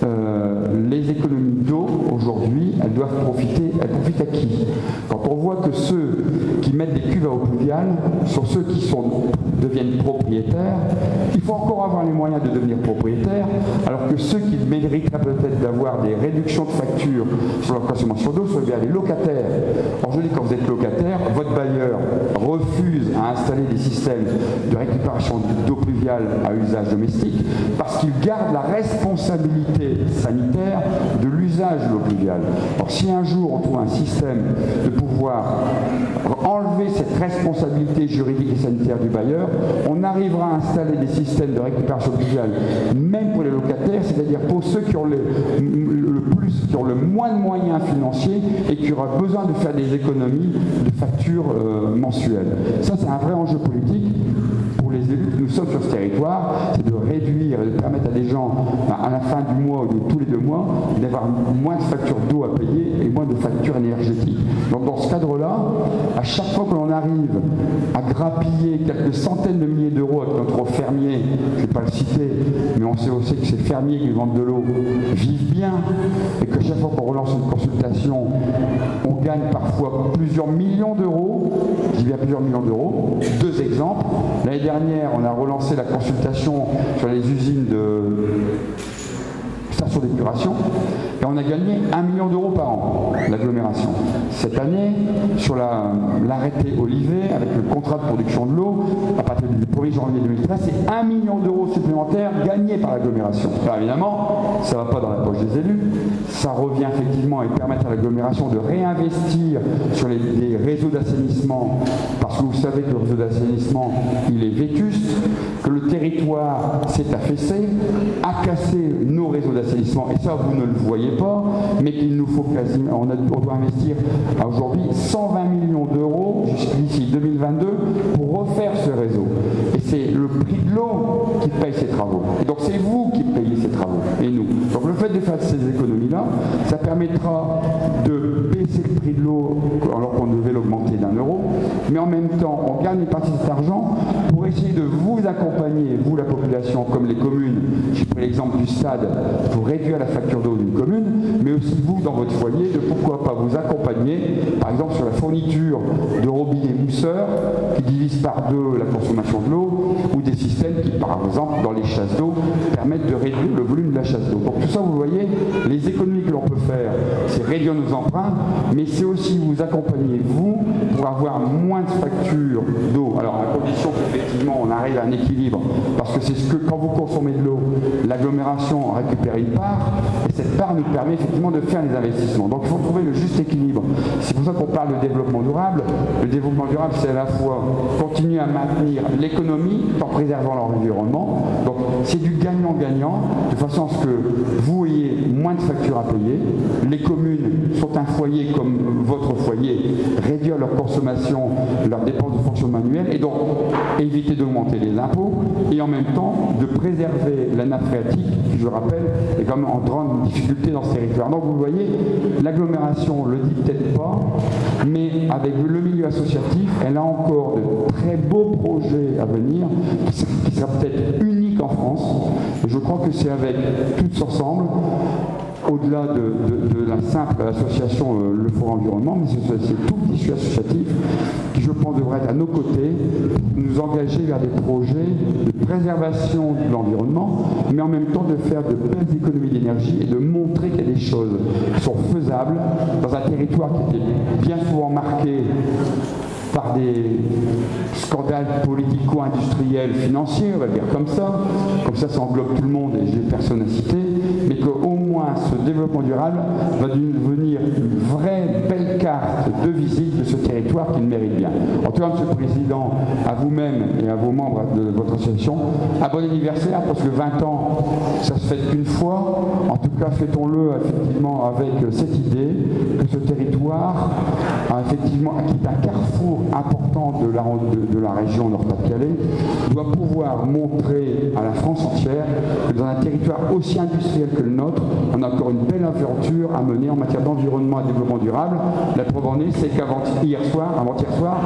euh, les économies d'eau, aujourd'hui, elles doivent profiter, elles profitent à qui? Quand on voit que ceux qui mettent des cuves à eau pluviale sont ceux qui sont, deviennent propriétaires, il faut encore avoir les moyens de devenir propriétaire, alors que ceux qui mériteraient peut-être d'avoir des réductions de factures sur leur consommation d'eau sont bien les locataires. Alors je dis, quand vous êtes locataire, votre bailleur refuse à installer des systèmes de récupération d'eau pluviale à usage domestique parce qu'il garde la responsabilité sanitaire de l'usage de l'eau pluviale. Alors si un jour on trouve un système de pouvoir enlever cette responsabilité juridique et sanitaire du bailleur, on arrivera à installer des systèmes de récupération pluviale, même pour les locataires, c'est-à-dire pour ceux qui ont le, moins de moyens financiers et qui auront besoin de faire des économies de factures euh, mensuelles. Ça, c'est un vrai enjeu politique que nous sommes sur ce territoire, c'est de réduire et de permettre à des gens, à la fin du mois ou de tous les deux mois, d'avoir moins de factures d'eau à payer et moins de factures énergétiques. Donc dans ce cadre-là, à chaque fois que l'on arrive à grappiller quelques centaines de milliers d'euros avec notre fermier, je ne vais pas le citer, mais on sait aussi que ces fermiers qui vendent de l'eau vivent bien et que chaque fois qu'on relance une consultation, on gagne parfois plusieurs millions d'euros, je dis bien plusieurs millions d'euros. Deux exemples. L'année dernière, on a relancé la consultation sur les usines de stations d'épuration et on a gagné 1 million d'euros par an, l'agglomération. Cette année, sur l'arrêté Olivet, avec le contrat de production de l'eau, à partir du 1er janvier 2013, c'est 1 million d'euros supplémentaires gagnés par l'agglomération. Évidemment, ça ne va pas dans la poche des élus, ça revient effectivement et permettre à l'agglomération de réinvestir sur les, réseaux d'assainissement, parce que vous savez que le réseau d'assainissement, il est vétuste, que le territoire s'est affaissé, a cassé nos réseaux d'assainissement, et ça vous ne le voyez pas, mais qu'il nous faut quasiment, on, on doit investir aujourd'hui 120 millions d'euros d'ici 2022 pour refaire ce réseau. Et c'est le prix de l'eau qui paye ces travaux. Et donc c'est vous qui payez ces travaux, et nous. Donc le fait de faire ces économies-là, ça permettra de baisser le prix de l'eau alors qu'on devait l'augmenter d'un euro, mais en même temps, on gagne une partie de cet argent pour essayer de vous accompagner, vous la population, comme les communes. J'ai pris l'exemple du stade, réduire la facture d'eau d'une commune mais aussi vous dans votre foyer, de pourquoi pas vous accompagner, par exemple sur la fourniture de robinets mousseurs qui divisent par deux la consommation de l'eau, ou des systèmes qui, par exemple, dans les chasses d'eau, permettent de réduire le volume de la chasse d'eau. Donc tout ça, vous voyez, les économies que l'on peut faire, c'est réduire nos emprunts, mais c'est aussi vous accompagner, vous, pour avoir moins de factures d'eau. Alors à condition qu'effectivement on arrive à un équilibre, parce que c'est ce que quand vous consommez de l'eau, l'agglomération récupère une part, et cette part nous permet effectivement de faire des investissements. Donc il faut trouver le juste équilibre. C'est pour ça qu'on parle de développement durable. Le développement durable, c'est à la fois continuer à maintenir l'économie en préservant l'environnement. Donc c'est du gagnant-gagnant, de façon à ce que vous ayez moins de factures à payer. Les communes sont un foyer comme votre foyer, réduire leur consommation, leurs dépenses de fonction manuelle, et donc éviter d'augmenter les impôts, et en même temps de préserver la nappe phréatique, qui je rappelle est quand même en grande difficulté dans ce territoire. Donc vous voyez, l'agglomération le dit peut-être pas, mais avec le milieu associatif, elle a encore de très beaux projets à venir, qui sera peut-être unique en France. Et je crois que c'est avec tous ensemble au-delà de, la simple association euh, Le Forum Environnement, mais c'est tout le tissu associatif qui, je pense, devrait être à nos côtés, nous engager vers des projets de préservation de l'environnement, mais en même temps de faire de belles économies d'énergie et de montrer qu'il y a des choses qui sont faisables dans un territoire qui était bien souvent marqué par des scandales politico-industriels financiers, on va dire comme ça, comme ça ça englobe tout le monde et j'ai personne à citer, ce développement durable va devenir une vraie belle carte de visite de ce territoire qu'il mérite bien. En tout cas, Monsieur le Président, à vous-même et à vos membres de votre association, un bon anniversaire parce que 20 ans, ça se fait qu'une fois. En tout cas, fêtons-le effectivement avec cette idée que ce territoire effectivement qui est un carrefour important de, la région Nord-Pas-de-Calais, doit pouvoir montrer à la France entière que dans un territoire aussi industriel que le nôtre, on a encore une belle aventure à mener en matière d'environnement et développement durable. La preuve en est, c'est qu'avant-hier soir, avant-hier soir,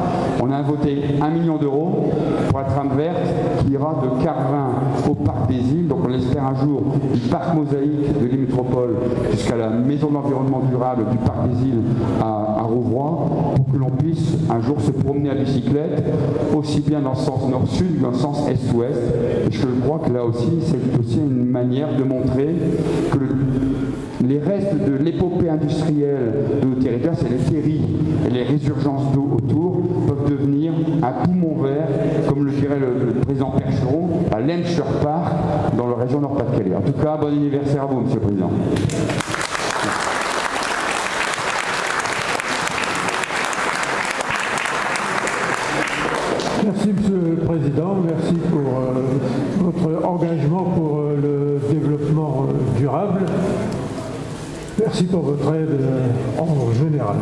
on a voté un million d'euros pour la trame verte qui ira de Carvin au parc des îles. Donc on espère un jour du parc mosaïque de l'île jusqu'à la maison d'environnement durable du parc des îles à, à Rouvroy pour que l'on puisse un jour se promener à bicyclette, aussi bien dans le sens nord-sud que dans le sens est-ouest. Et je crois que là aussi, c'est aussi une manière de montrer que le les restes de l'épopée industrielle de nos territoires, c'est les terries et les résurgences d'eau autour, peuvent devenir un poumon vert, comme le dirait le, président Percheron, à Leinster Park, dans la région Nord-Pas-de-Calais. En tout cas, bon anniversaire à vous, Monsieur le Président. Merci Monsieur le Président, merci pour euh, votre engagement pour euh, le développement euh, durable. Merci pour votre aide en général.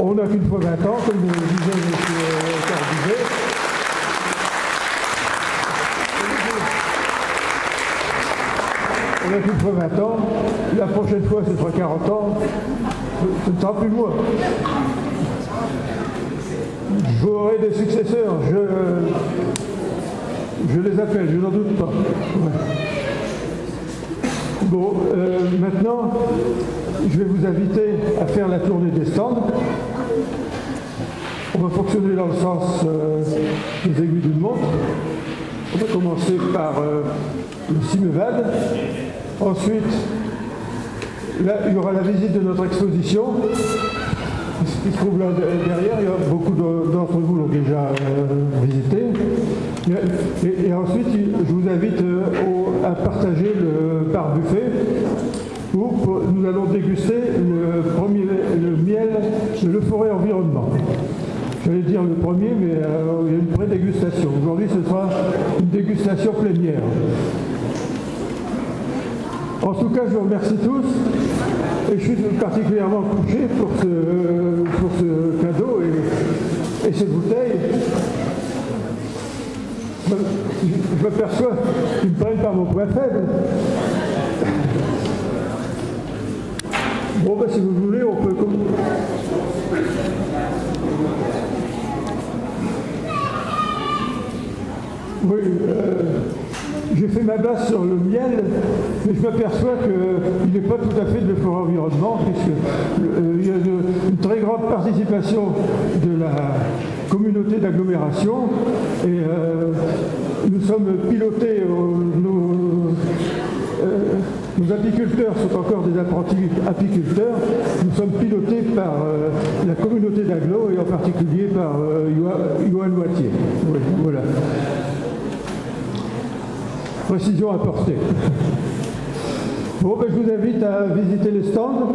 On n'a qu'une fois 20 ans, comme disait M. Corbusier. on a plus fois 20 ans, la prochaine fois ce sera 40 ans, ce ne sera plus moi. J'aurai des successeurs, je, les appelle, je n'en doute pas. Bon, euh, maintenant, je vais vous inviter à faire la tournée des stands. On va fonctionner dans le sens euh, des aiguilles d'une montre. On va commencer par euh, le Cimevad. Ensuite, là, il y aura la visite de notre exposition se trouve là derrière. Il y a beaucoup d'entre vous l'ont déjà euh, visité. Et, ensuite, je vous invite euh, à partager le bar buffet où nous allons déguster le, premier, le miel de Le Forêt Environnement. J'allais dire le premier, mais euh, il y a une pré-dégustation. Aujourd'hui, ce sera une dégustation plénière. En tout cas, je vous remercie tous et je suis particulièrement touché pour ce, cadeau et, cette bouteille. Je, m'aperçois qu'ils me prennent par mon point faible. Bon, ben, si vous voulez, on peut... Oui, euh, j'ai fait ma base sur le miel, mais je m'aperçois qu'il n'est pas tout à fait de l'effort environnement, puisqu'il euh, y a une très grande participation de la communauté d'agglomération, et euh, nous sommes pilotés, nos, nos, apiculteurs sont encore des apprentis apiculteurs, nous sommes pilotés par la communauté d'agglo, et en particulier par Johan Wattier. voilà précision apportée. Bon, ben, je vous invite à visiter les stands.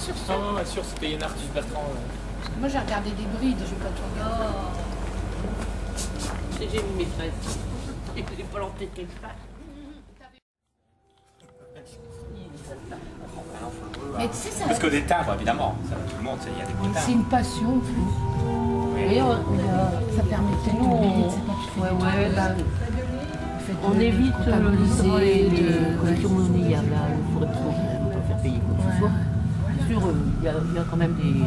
sûr. Non, sûr, c'était Yann Arthus Bertrand. Moi, j'ai regardé des brides, j'ai pas tout regardé. Oh. J'ai mis mes fraises. Et que pas Parce que des timbres, évidemment, ça tout le monde, il y a des. C'est une passion en plus. Euh, euh, ça permet peut-être. Ouais, euh, on évite le lycée de, de, euh, il y, a, quand même des, des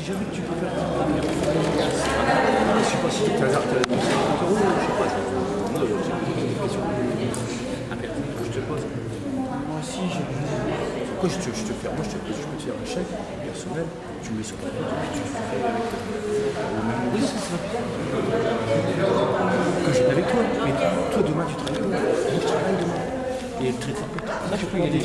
Si jamais tu peux faire je sais pas si tu as l'argent, tu as 50 euros, je sais pas. Moi, j'ai une question. que je te pose. Moi aussi, j'ai. Quoi, je te, je te fais, moi, je te, je peux te faire un chèque personnel, tu mets sur ta compte, tu fais avec le même Maurice. Quand j'étais avec toi, mais toi, demain, tu travailles où Moi, je travaille demain. Et le traiteur, là, je peux y aller.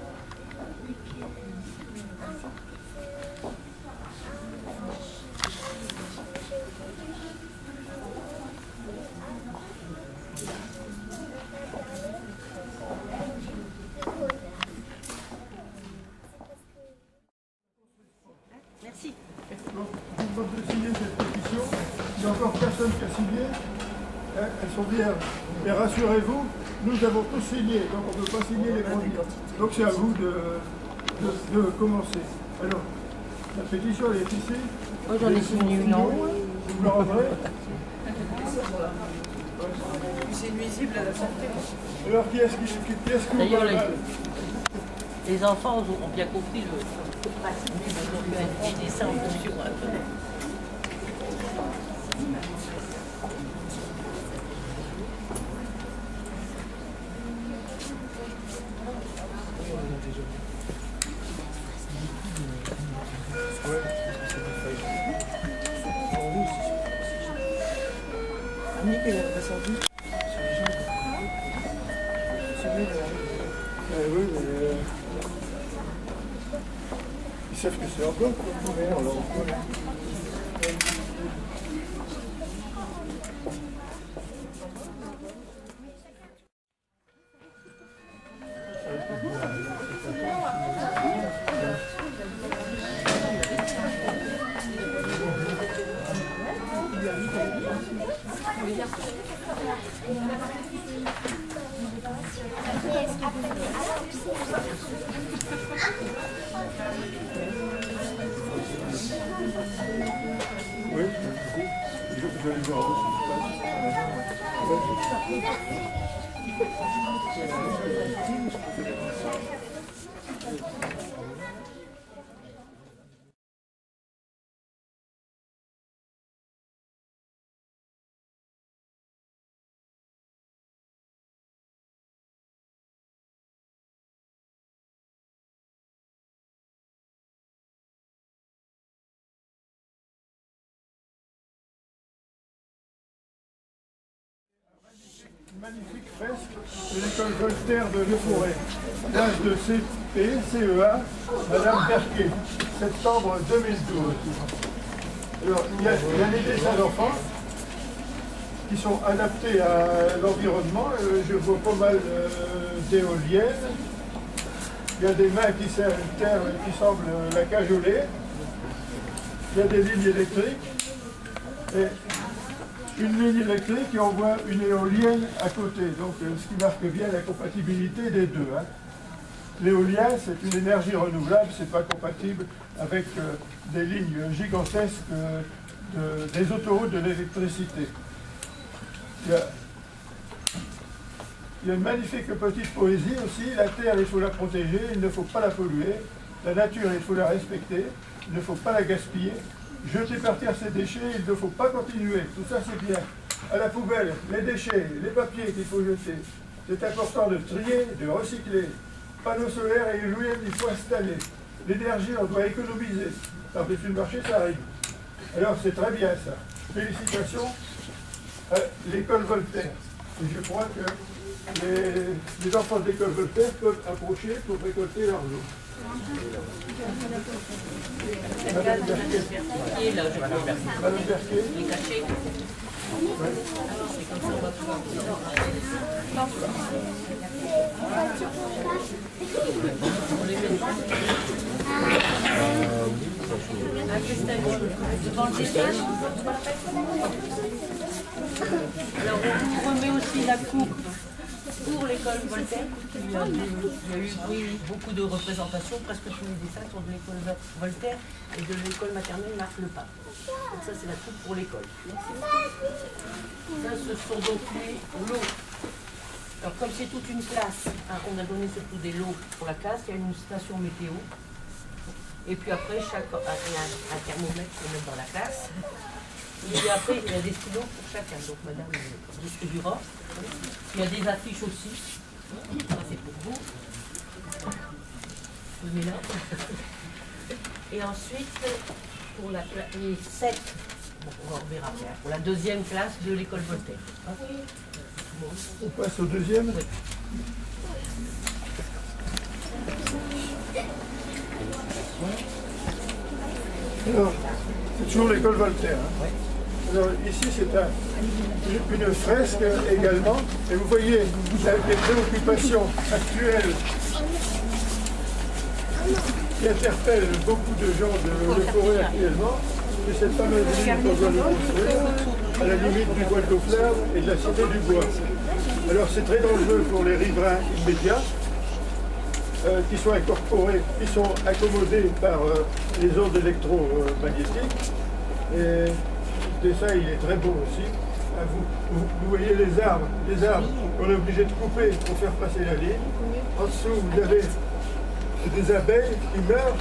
Mais rassurez-vous, nous avons tous signé, donc on ne peut pas signer les produits. Donc c'est à vous de, de- de commencer. Alors, la pétition, elle est ici. Moi, j'en ai signé une haut. Vous la rendrez C'est nuisible à la santé. Alors, qui est-ce qui, qui, que D'ailleurs, voulez- les, les enfants ont bien compris le principe. Ils ont des dessins en fonction. Magnifique fresque de l'école Voltaire de Leforêt. Classe de CP, CEA, Madame Berquet, septembre 2012. Alors, il y a, il des dessins d'enfants qui sont adaptés à l'environnement. Euh, je vois pas mal euh, d'éoliennes. Il y a des mains qui terre qui semble la cajoler. Il y a des lignes électriques. Une ligne électrique qui envoie une éolienne à côté. Donc, euh, ce qui marque bien la compatibilité des deux. hein. L'éolien, c'est une énergie renouvelable, c'est pas compatible avec euh, des lignes gigantesques euh, de- des autoroutes de l'électricité. Il y a une magnifique petite poésie aussi. La terre, il faut la protéger, il ne faut pas la polluer. La nature, il faut la respecter, il ne faut pas la gaspiller. Jeter par terre ses déchets, il ne faut pas continuer. Tout ça, c'est bien. À la poubelle, les déchets, les papiers qu'il faut jeter. C'est important de trier, de recycler. Panneaux solaires et éoliennes, il faut installer. L'énergie, on doit économiser. Par-dessus le marché, ça arrive. Alors, c'est très bien ça. Félicitations à l'école Voltaire. Et je crois que les, les enfants de l'école Voltaire peuvent approcher pour récolter leur eau. Devant le. Alors, on remet aussi la coupe pour l'école Voltaire. Il y a eu, beaucoup de représentations, presque tous les dessins sont de l'école Voltaire et de l'école maternelle Marc Le. Donc ça, c'est la coupe pour l'école. Ça, ce sont donc les lots. Alors, comme c'est toute une classe, hein, on a donné surtout des lots pour la classe, il y a une station météo. Et puis après, chaque, ah, il y a un, un thermomètre qu'on met dans la classe. Et puis après, il y a des stylos pour chacun. Donc, madame euh, distribuera. Il y a des affiches aussi. Ça, c'est pour vous. Mets là. Et ensuite, pour la, les sept on verra après. Pour la deuxième classe de l'école Voltaire. On passe au deuxième Alors, c'est toujours l'école Voltaire. hein. Alors, ici, c'est un- une, fresque également. Et vous voyez les préoccupations actuelles qui interpellent beaucoup de gens de, de forêt actuellement. C'est cette fameuse ligne qu'on doit construire à la limite du bois de Lauflard et de la cité du bois. Alors, c'est très dangereux pour les riverains immédiats euh, qui sont incorporés, qui sont accommodés par euh, les ondes électromagnétiques. Ça, il est très beau aussi. Ah, Vous, voyez les arbres, les arbres qu'on est obligé de couper pour faire passer la ligne. En dessous, vous avez des abeilles qui meurent.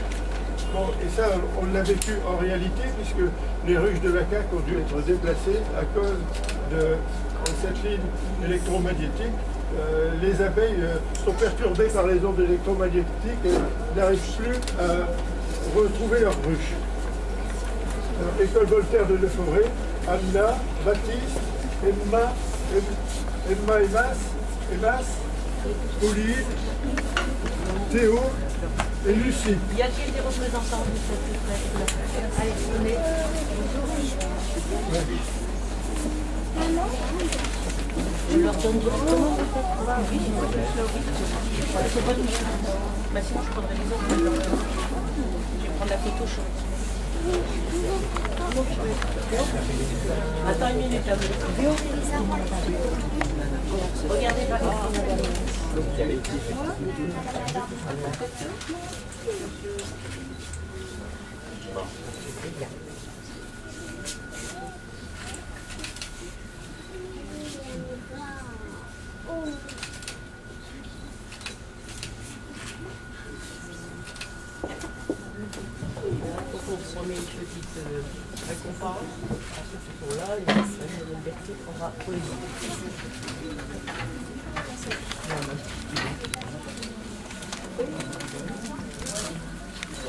Bon, et ça, on l'a vécu en réalité, puisque les ruches de la CAC ont dû être déplacées à cause de cette ligne électromagnétique. Euh, les abeilles euh, sont perturbées par les ondes électromagnétiques et n'arrivent plus à retrouver leur ruche. Alors, École Voltaire de Leforêt, Anna, Baptiste, Emma, Em- Emma Emas, Emas, Pauline, Théo et Lucie. Y a-t-il des représentants de cette Allez, venez. Je leur donne directement peut-être Oui, je crois que c'est pas Bah sinon je prendrai les autres. Je vais prendre la photo chaude. Attends une minute. Regardez. Il une petite euh, récompense à ceux qui sont là et la liberté prendra autres.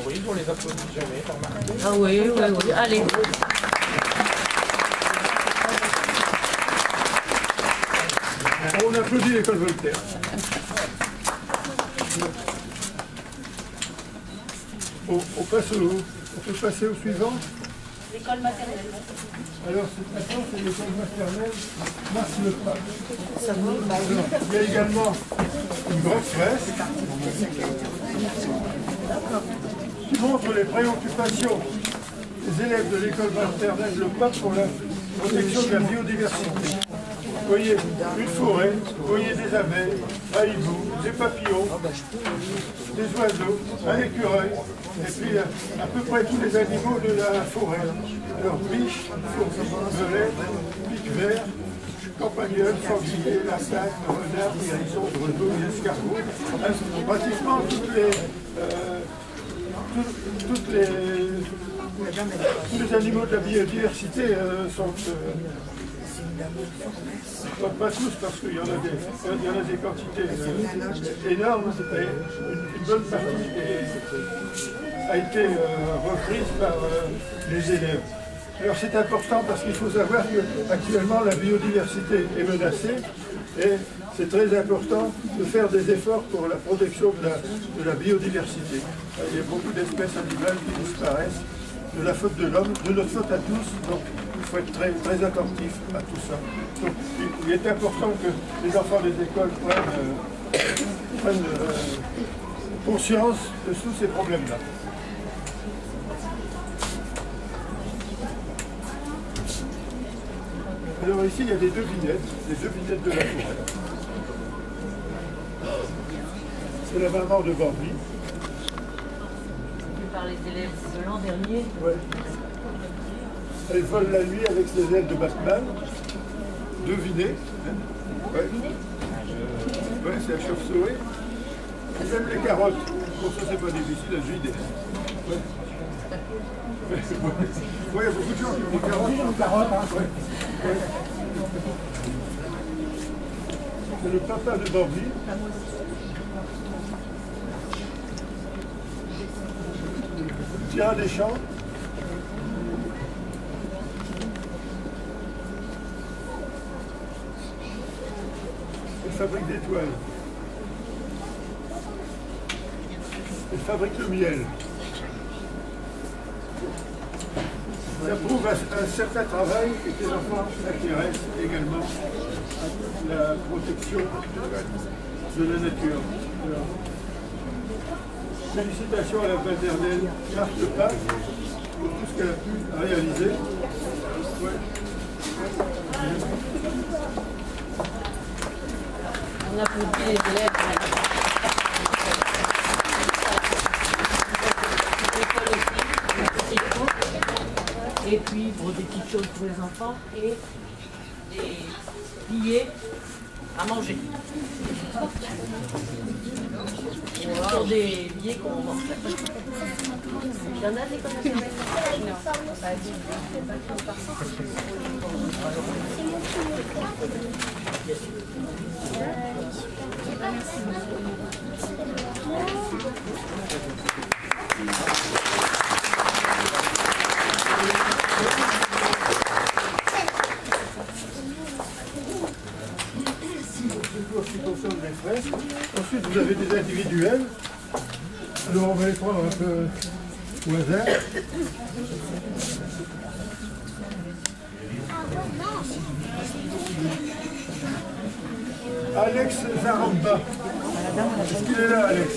Oui, on les applaudit jamais, t'as remarqué? Ah oui, oui, oui. Allez. On applaudit l'école Voltaire. On, on passe au, on peut passer au suivant. L'école maternelle. Alors, maintenant, c'est l'école maternelle Mars le Pape. Il y a également une grosse fresque qui montre les préoccupations des élèves de l'école maternelle Le Pape pour la protection de la biodiversité. Voyez une forêt, vous voyez des abeilles, un hibou, des papillons, des oiseaux, un écureuil, et puis à, à peu près tous les animaux de la forêt. Alors biches, fourmis, velettes, pics verts, campagnols, sangliers, lapins, renards, hérissons, grenouilles, escargots, Hein, pratiquement toutes les, euh, les, tous les animaux de la biodiversité euh, sont euh, pas, tous parce qu'il y y en a des quantités euh, énormes, mais une, bonne partie a été euh, reprise par euh, les élèves. Alors c'est important parce qu'il faut savoir qu'actuellement la biodiversité est menacée et c'est très important de faire des efforts pour la protection de la, biodiversité. Il y a beaucoup d'espèces animales qui disparaissent de la faute de l'homme, de notre faute à tous, faut être très, très attentif à tout ça. Donc il, est important que les enfants des écoles prennent, euh, prennent, euh, conscience de tous ces problèmes-là. Alors ici, il y a des devinettes, des devinettes de la forêt. C'est la maman de Bambi. par les élèves de l'an dernier. Ouais. Elle vole la nuit avec ses ailes de Batman. Devinez. hein. Ouais. Ouais, c'est la chauve-souris. Et même les carottes. Bon, ça, c'est pas difficile à deviner. Ouais. Ouais, il y a beaucoup de gens qui ont des carottes. carottes hein. ouais. Ouais. C'est le papa de Bambi. Tira des champs. Fabrique des toiles. Elle fabrique le miel. Ça prouve un, certain travail et que les enfants également à la protection de la nature. Félicitations à la maternelle Marthe Pac pour tout ce qu'elle a pu réaliser. On applaudit les élèves. Et puis pour des petites choses pour les enfants et des billets à manger. Pour des billets qu'on vend. Il y en a des fresques. Ensuite, vous avez des individuels. Alors, on va les prendre un peu au hasard. Alex Zaramba. Est-ce qu'il est là, Alex?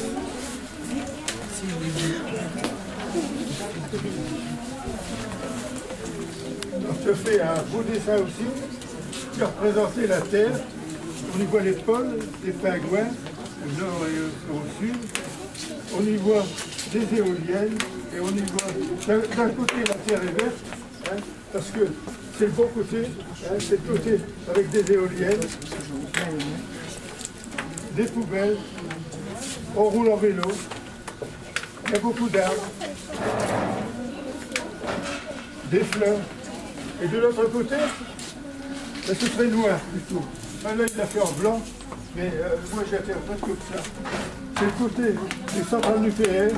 Donc, je fais un beau dessin aussi qui a représenté la Terre. On y voit les pôles, des pingouins, au nord et au sud. On y voit des éoliennes et on y voit d'un d'un côté la Terre est verte, hein, parce que c'est le bon côté, hein, c'est le côté avec des éoliennes, des poubelles, on roule en vélo, il y a beaucoup d'arbres, des fleurs. Et de l'autre côté, ben, ce serait noir plutôt. Ben, là, il l'a fait en blanc, mais euh, moi j'interprète comme ça. C'est le côté des centrales nucléaires,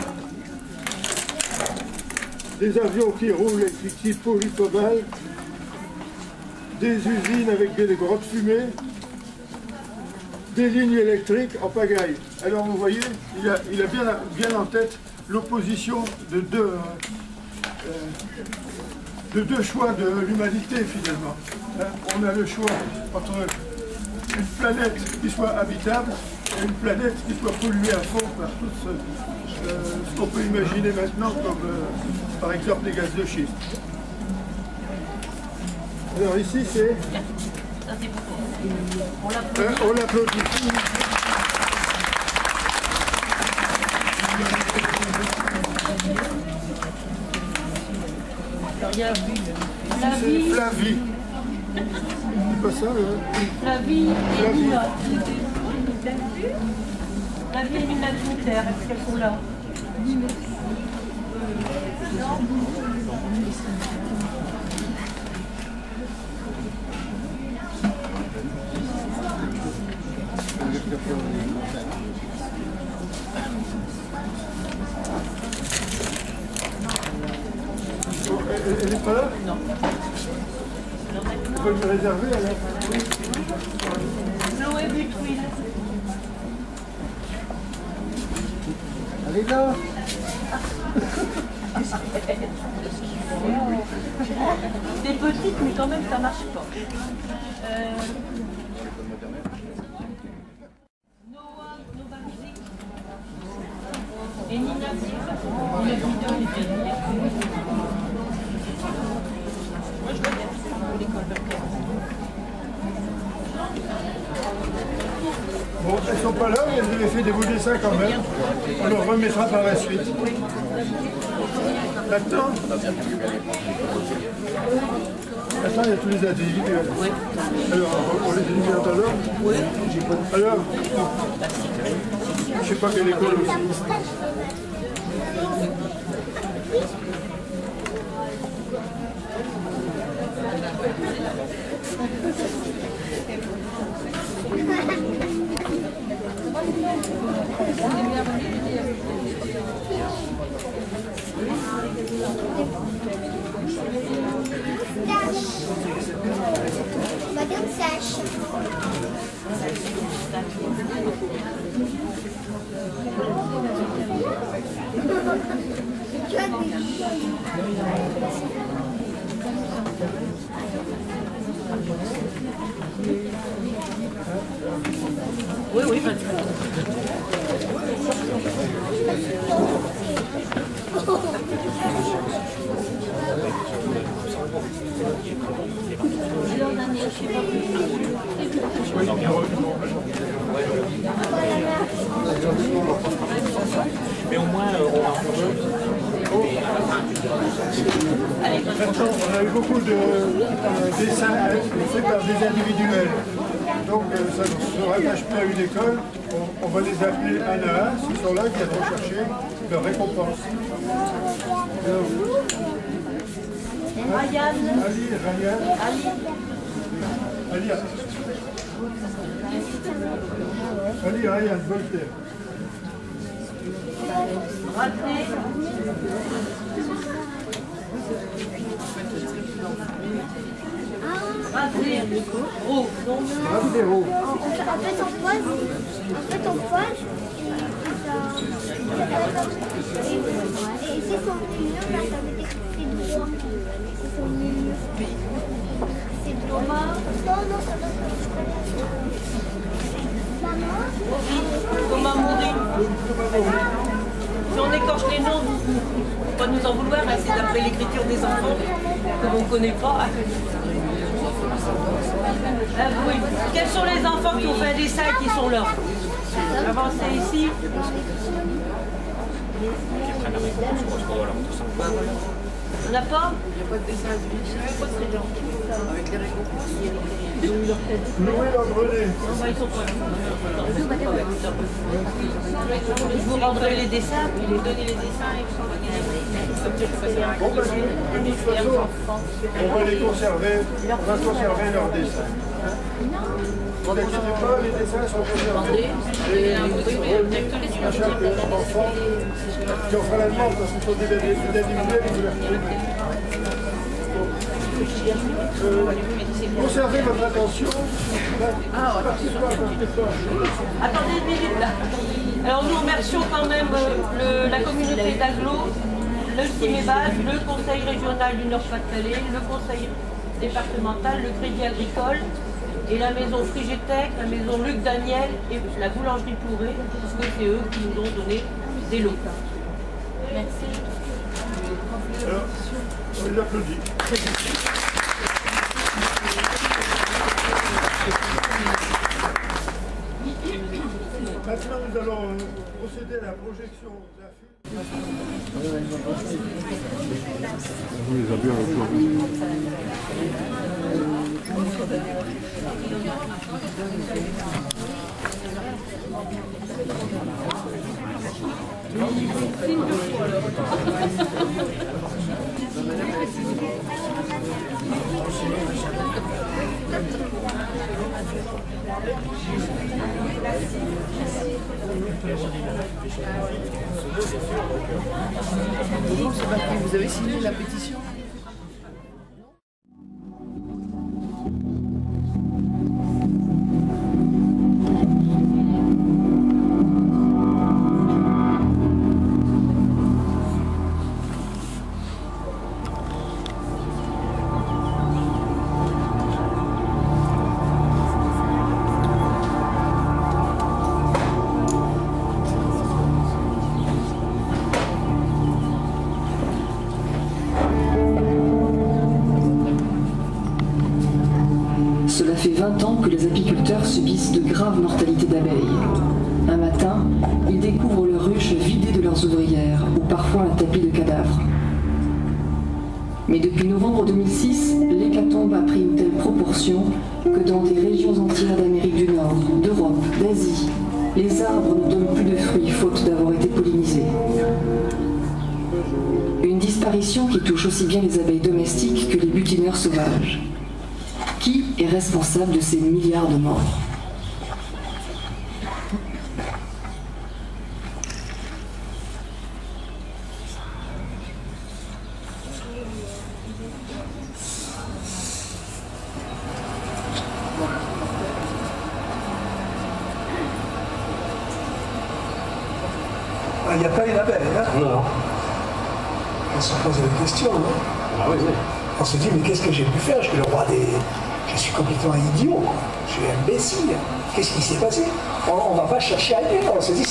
des avions qui roulent et qui, polluent pas mal, des usines avec des grosses fumées, des lignes électriques en pagaille. Alors vous voyez, il a, bien, en tête l'opposition de deux, euh, choix de l'humanité finalement. Hein, on a le choix entre une planète qui soit habitable et une planète qui soit polluée à fond par tout ce, euh, ce qu'on peut imaginer maintenant comme euh, par exemple les gaz de schiste. Alors ici c'est... On Euh, l'applaudit. on l'applaudit. Flavie, Flavie. Pas ça, le... Flavie et Flavie. Flavie et Nina Dimiteur, est-ce qu'elles sont là? Bon, elle, elle est pas là Non. On peut lui réserver alors Butwil. Elle est là T'es petite, mais quand même, ça marche pas. Euh... Noah Novazik. Et Nina Zip. Nina Vidéo, les filles. Moi, je vois bien pour l'école de Bon, elles sont avaient fait des beaux dessins quand même. On leur remettra par la suite. Maintenant Maintenant, il y a tous les individuels. Alors, on- les énumère tout à l'heure Oui. Alors Je sais pas quelle école aussi. Madame Sache. Oui, oui, vas-y. Mais au moins, euh, on va Maintenant, on a eu beaucoup de euh, dessins euh, faits par des individuels. Donc euh, ça ne se rattache plus à une école. On, on va les appeler un à un. Ce sont là qui vont chercher leur récompense. Ryan. Ali, Ryan. Ali. Ali, Ali Ryan, Voltaire. Raté. Raté. Oh, non. Bravo. En fait, on pose, en fait, on pose, et si son là, ça veut dire que c'est droit. Si son c'est droit. Non, non, ça va. Thomas Moury. Si on écorche les noms, faut pas nous en vouloir, hein, c'est d'après l'écriture des enfants que l'on ne connaît pas. Ah, oui. Quels sont les enfants qui ont fait dessin et qui sont là Avancez ici. On n'a pas Il n'y a pas de dessin de. Avec les récompenses bah, ils vous les dessins, puis les les dessins et ben, on va les conserver, on va conserver leurs dessins. Les sont qui des conservez votre attention. Attendez une minute là. Alors nous remercions quand même euh, la communauté d'Aglo, le CIMEBAS, le Conseil régional du Nord-Pas-de-Calais, le Conseil départemental, le Crédit Agricole et la maison Frigétech, la maison Luc Daniel et la boulangerie Pourré, puisque c'est eux qui nous ont donné des lots. Merci. Alors, on les applaudit. Maintenant, nous allons procéder à la projection d'un film. Vous les avez bien Vous avez signé la pétition de graves mortalités d'abeilles. Un matin, ils découvrent leur ruche vidée de leurs ouvrières, ou parfois un tapis de cadavres. Mais depuis novembre 2006, l'hécatombe a pris une telle proportion que dans des régions entières d'Amérique du Nord, d'Europe, d'Asie, les arbres ne donnent plus de fruits faute d'avoir été pollinisés. Une disparition qui touche aussi bien les abeilles domestiques que les butineurs sauvages. Qui est responsable de ces milliards de morts?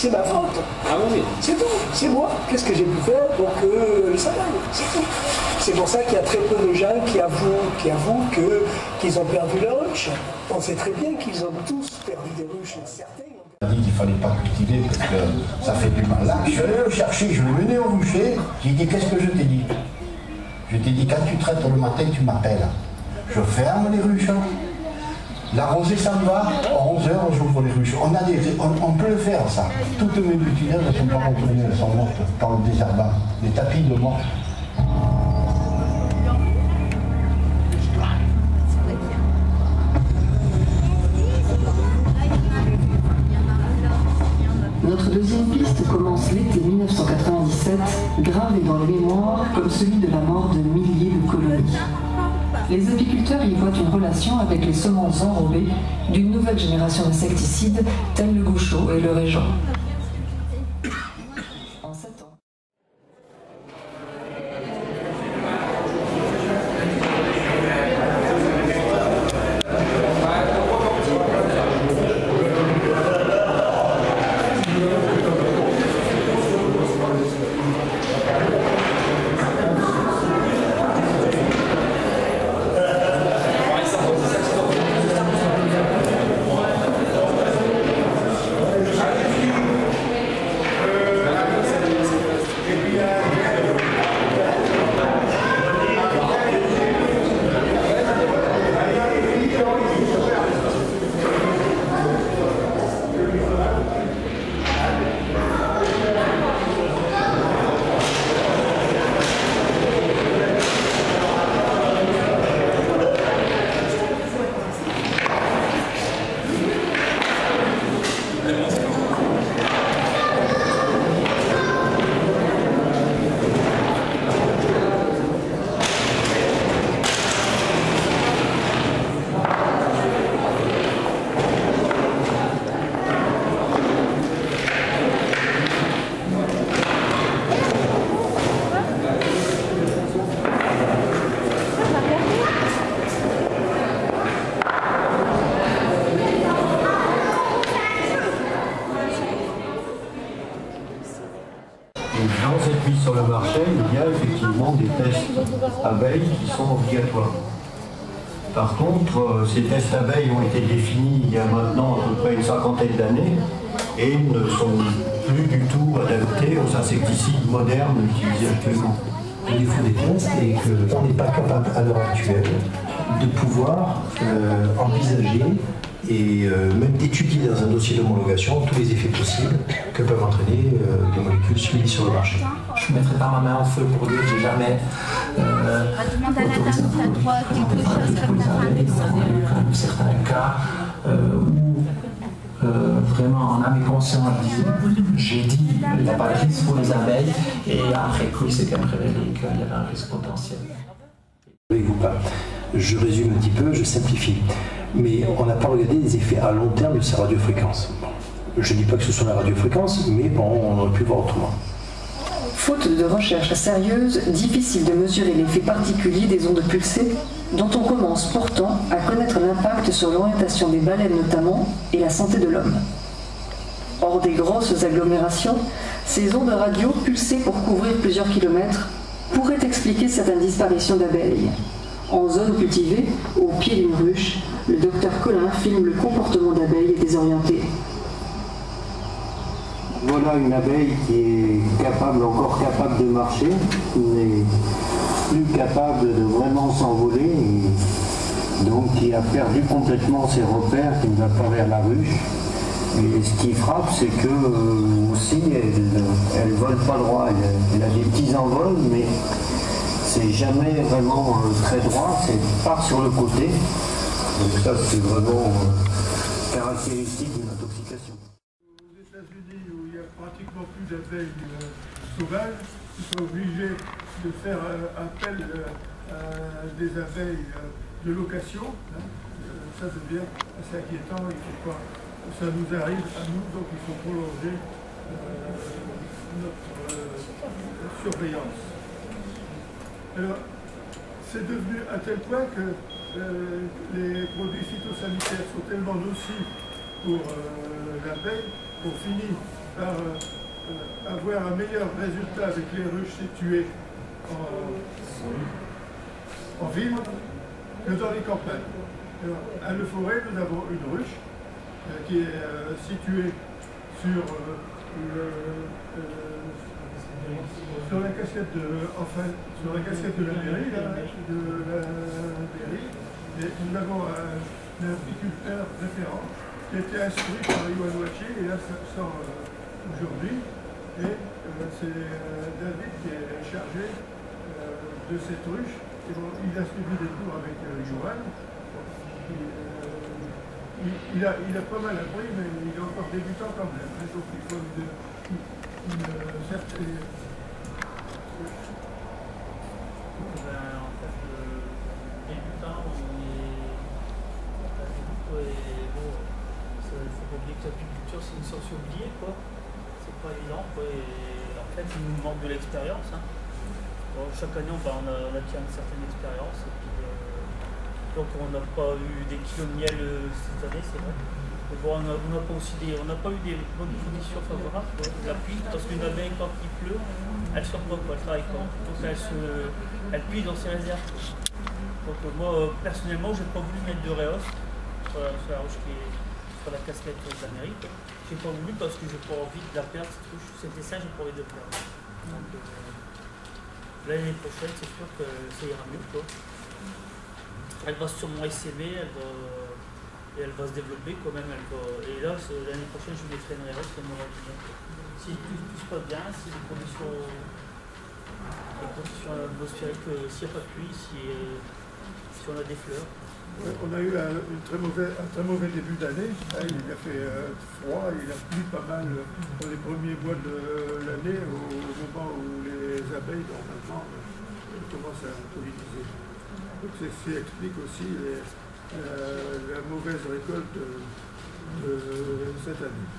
C'est ma faute. Ah oui. C'est tout. C'est moi. Qu'est-ce que j'ai pu faire pour que ça aille C'est tout. C'est pour ça qu'il y a très peu de gens qui avouent, qui avouent que, qu'ils ont perdu leur ruche. On sait très bien qu'ils ont tous perdu des ruches. Certains Il a dit qu'il fallait pas cultiver parce que ça fait du mal. Là, je suis allé le chercher, je l'ai mené au boucher. J'ai dit qu'est-ce que je t'ai dit? Je t'ai dit quand tu traites le matin, tu m'appelles. Je ferme les ruches. La rosée, va. À 11h, j'ouvre les ruches. On, a des, on, on peut le faire, ça. Toutes mes butinettes ne sont pas retournées, elles sont mortes par le désherbant. Des tapis de mort. Notre deuxième piste commence l'été 1997, gravée dans les mémoires comme celui de la mort de milliers de colonies. Les apiculteurs y voient une relation avec les semences enrobées d'une nouvelle génération d'insecticides tels le gaucho et le régent. En sept ans. Et dans cette mise sur le marché, il y a effectivement des tests abeilles qui sont obligatoires. Par contre, euh, ces tests abeilles ont été définis il y a maintenant à peu près une cinquantaine d'années et ne sont plus du tout adaptés aux insecticides modernes utilisés actuellement. Le défaut des tests est qu'on n'est pas capable à l'heure actuelle de pouvoir euh, envisager et euh, même d'étudier dans un dossier d'homologation tous les effets possibles que peuvent entraîner euh, des molécules suivies sur le marché. Je ne mettrai pas ma main au feu pour dire que j'ai jamais euh, autorisé un produit il n'y a pas de risque pour les abeilles et après coup il s'est quand même révélé qu'il y avait un risque potentiel. Vous pas. Je résume un petit peu, je simplifie. Mais on n'a pas regardé les effets à long terme de ces radiofréquences. Je ne dis pas que ce soit la radiofréquence, mais bon, on aurait pu voir autrement. Faute de recherches sérieuses, difficile de mesurer l'effet particulier des ondes pulsées, dont on commence pourtant à connaître l'impact sur l'orientation des baleines notamment et la santé de l'homme. Hors des grosses agglomérations, ces ondes radio pulsées pour couvrir plusieurs kilomètres pourraient expliquer certaines disparitions d'abeilles. En zone cultivée, au pied d'une ruche, le docteur Collin filme le comportement d'abeilles désorientées. Voilà une abeille qui est capable, encore capable de marcher, qui n'est plus capable de vraiment s'envoler, et donc qui a perdu complètement ses repères, qui ne va pas vers la ruche. Et ce qui frappe, c'est que euh, aussi, elle ne vole pas droit. Elle, a des petits envols, mais c'est jamais vraiment euh, très droit, c'est part sur le côté. Donc ça, c'est vraiment euh, caractéristique d'une intoxication. Aux États-Unis, où il n'y a pratiquement plus d'abeilles euh, sauvages, ils sont obligés de faire appel à des abeilles de location. hein. Ça devient assez inquiétant. Il faut ça nous arrive à nous, donc il faut prolonger notre euh, surveillance. Alors, c'est devenu à tel point que euh, les produits phytosanitaires sont tellement nocifs pour euh, l'abeille qu'on finit par euh, euh, avoir un meilleur résultat avec les ruches situées en, en ville que dans les campagnes. Alors, à Le Forêt, nous avons une ruche euh, qui est euh, située sur, euh, le, euh, la casquette de, la casquette de la mairie, de la mairie. Et nous avons un, apiculteur référent qui a été instruit par Yoann Waché et là ça sort euh, aujourd'hui. Et euh, c'est euh, David qui est chargé euh, de cette ruche. Et il a suivi des cours avec euh, Johan. Il, a, il a pas mal appris, mais il est encore débutant quand même. hein, donc il faut une, une, une certaine. C'est une science oubliée, quoi. C'est pas évident, quoi. Et en fait, il nous manque de l'expérience. hein. Chaque année, on, a- on acquiert une certaine expérience. Donc, on n'a pas eu des kilos miel euh, cette année, c'est vrai. Bon, on n'a pas pas eu des bonnes conditions favorables. La pluie, parce qu'une abeille, quand il pleut, elle pas, quoi, elle travaille pas. Donc elle, se, elle puise dans ses réserves. Donc euh, moi, euh, personnellement, j'ai pas voulu mettre de réos sur la, sur la roche qui est sur la casquette quoi. J'ai pas voulu parce que j'ai pas envie de la perdre. C'était ça, j'ai pas envie de la perdre. Donc l'année prochaine, c'est sûr que ça ira mieux. Quoi. Elle va sûrement essaimer, elle va, et elle va se développer quand même. Et là, l'année prochaine, je mettrai une. Si tout tout se passe bien, si les conditions, les conditions atmosphériques, euh, s'il n'y a pas de pluie, si, euh, si on a des fleurs. On a eu un, très mauvais, très mauvais début d'année. Hein, il a fait euh, froid, il a plu pas mal dans les premiers mois de l'année, au, au moment où les abeilles, normalement, commencent à polliniser. Donc c'est ce qui explique aussi euh, la mauvaise récolte de, cette année.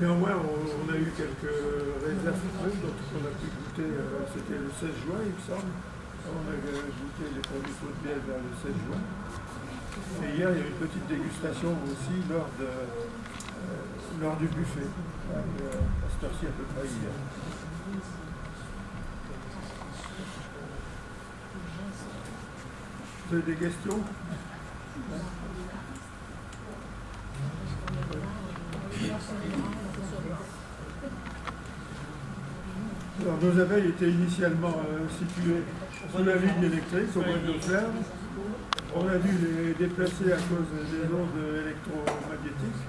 Néanmoins, on, a eu quelques réserves dont on a pu goûter, euh, c'était le 16 juin, il me semble. On a goûté les produits de miel vers le 16 juin. Et hier, il y a eu une petite dégustation aussi lors, de, euh, lors du buffet, à cette heure-ci à peu près hier. Des questions? Nos abeilles étaient initialement euh, situées sous la ligne électrique au mois de ferme. On a dû les déplacer à cause des ondes électromagnétiques.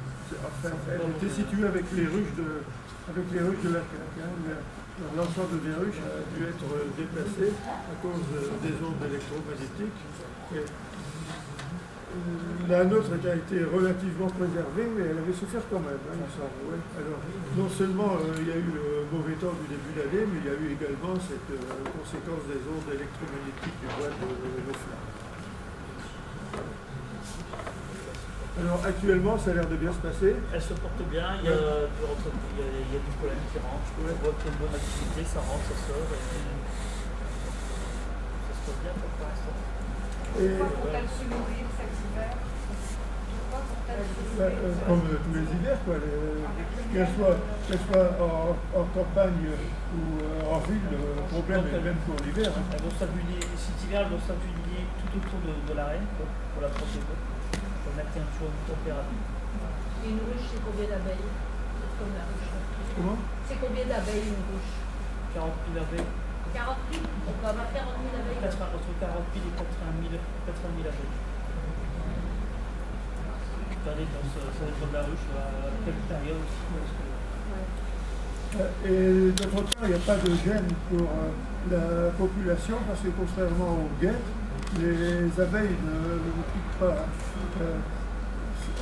Enfin, elles étaient situées avec les ruches de, avec les ruches de la CAC. Le- L'ensemble des ruches a dû être déplacé à cause des ondes électromagnétiques. Euh, la nôtre a été relativement préservée, mais elle avait souffert quand même, hein, non seulement euh, il y a eu le mauvais temps du début d'année, mais il y a eu également cette euh, conséquence des ondes électromagnétiques du bois de, de. Alors actuellement, ça a l'air de bien se passer. Elle se porte bien, il y a, du, il y a, il y a du pollen qui rentre, on voit qu'il y a une bonne activité, ça rentre, ça sort, et ça se passe bien pour l'instant. Et- Pourquoi cet hiver? Bah, euh, comme euh, tous les hivers, quoi. les- Qu'elle soit, qu'elle soit en, en campagne ou euh, en ville, le problème est le même pour l'hiver. hein. Elles vont s'affilier, cet hiver, elles vont s'affilier tout autour de, de l'arène quoi, pour la protéger, une température. Et une ruche, c'est combien d'abeilles C'est. Comment combien d'abeilles une ruche 40 000 abeilles, 40 000 On peut avoir 40 000 abeilles 80 entre 40 000 et 80 000, 80 000 abeilles. Regardez, dans ce, ça dépend de la ruche, à quelle période aussi. Parce que, Euh, Et d'autre part, il n'y a pas de gêne pour euh, la population parce que contrairement aux guêtres, les abeilles ne, ne piquent pas. Euh,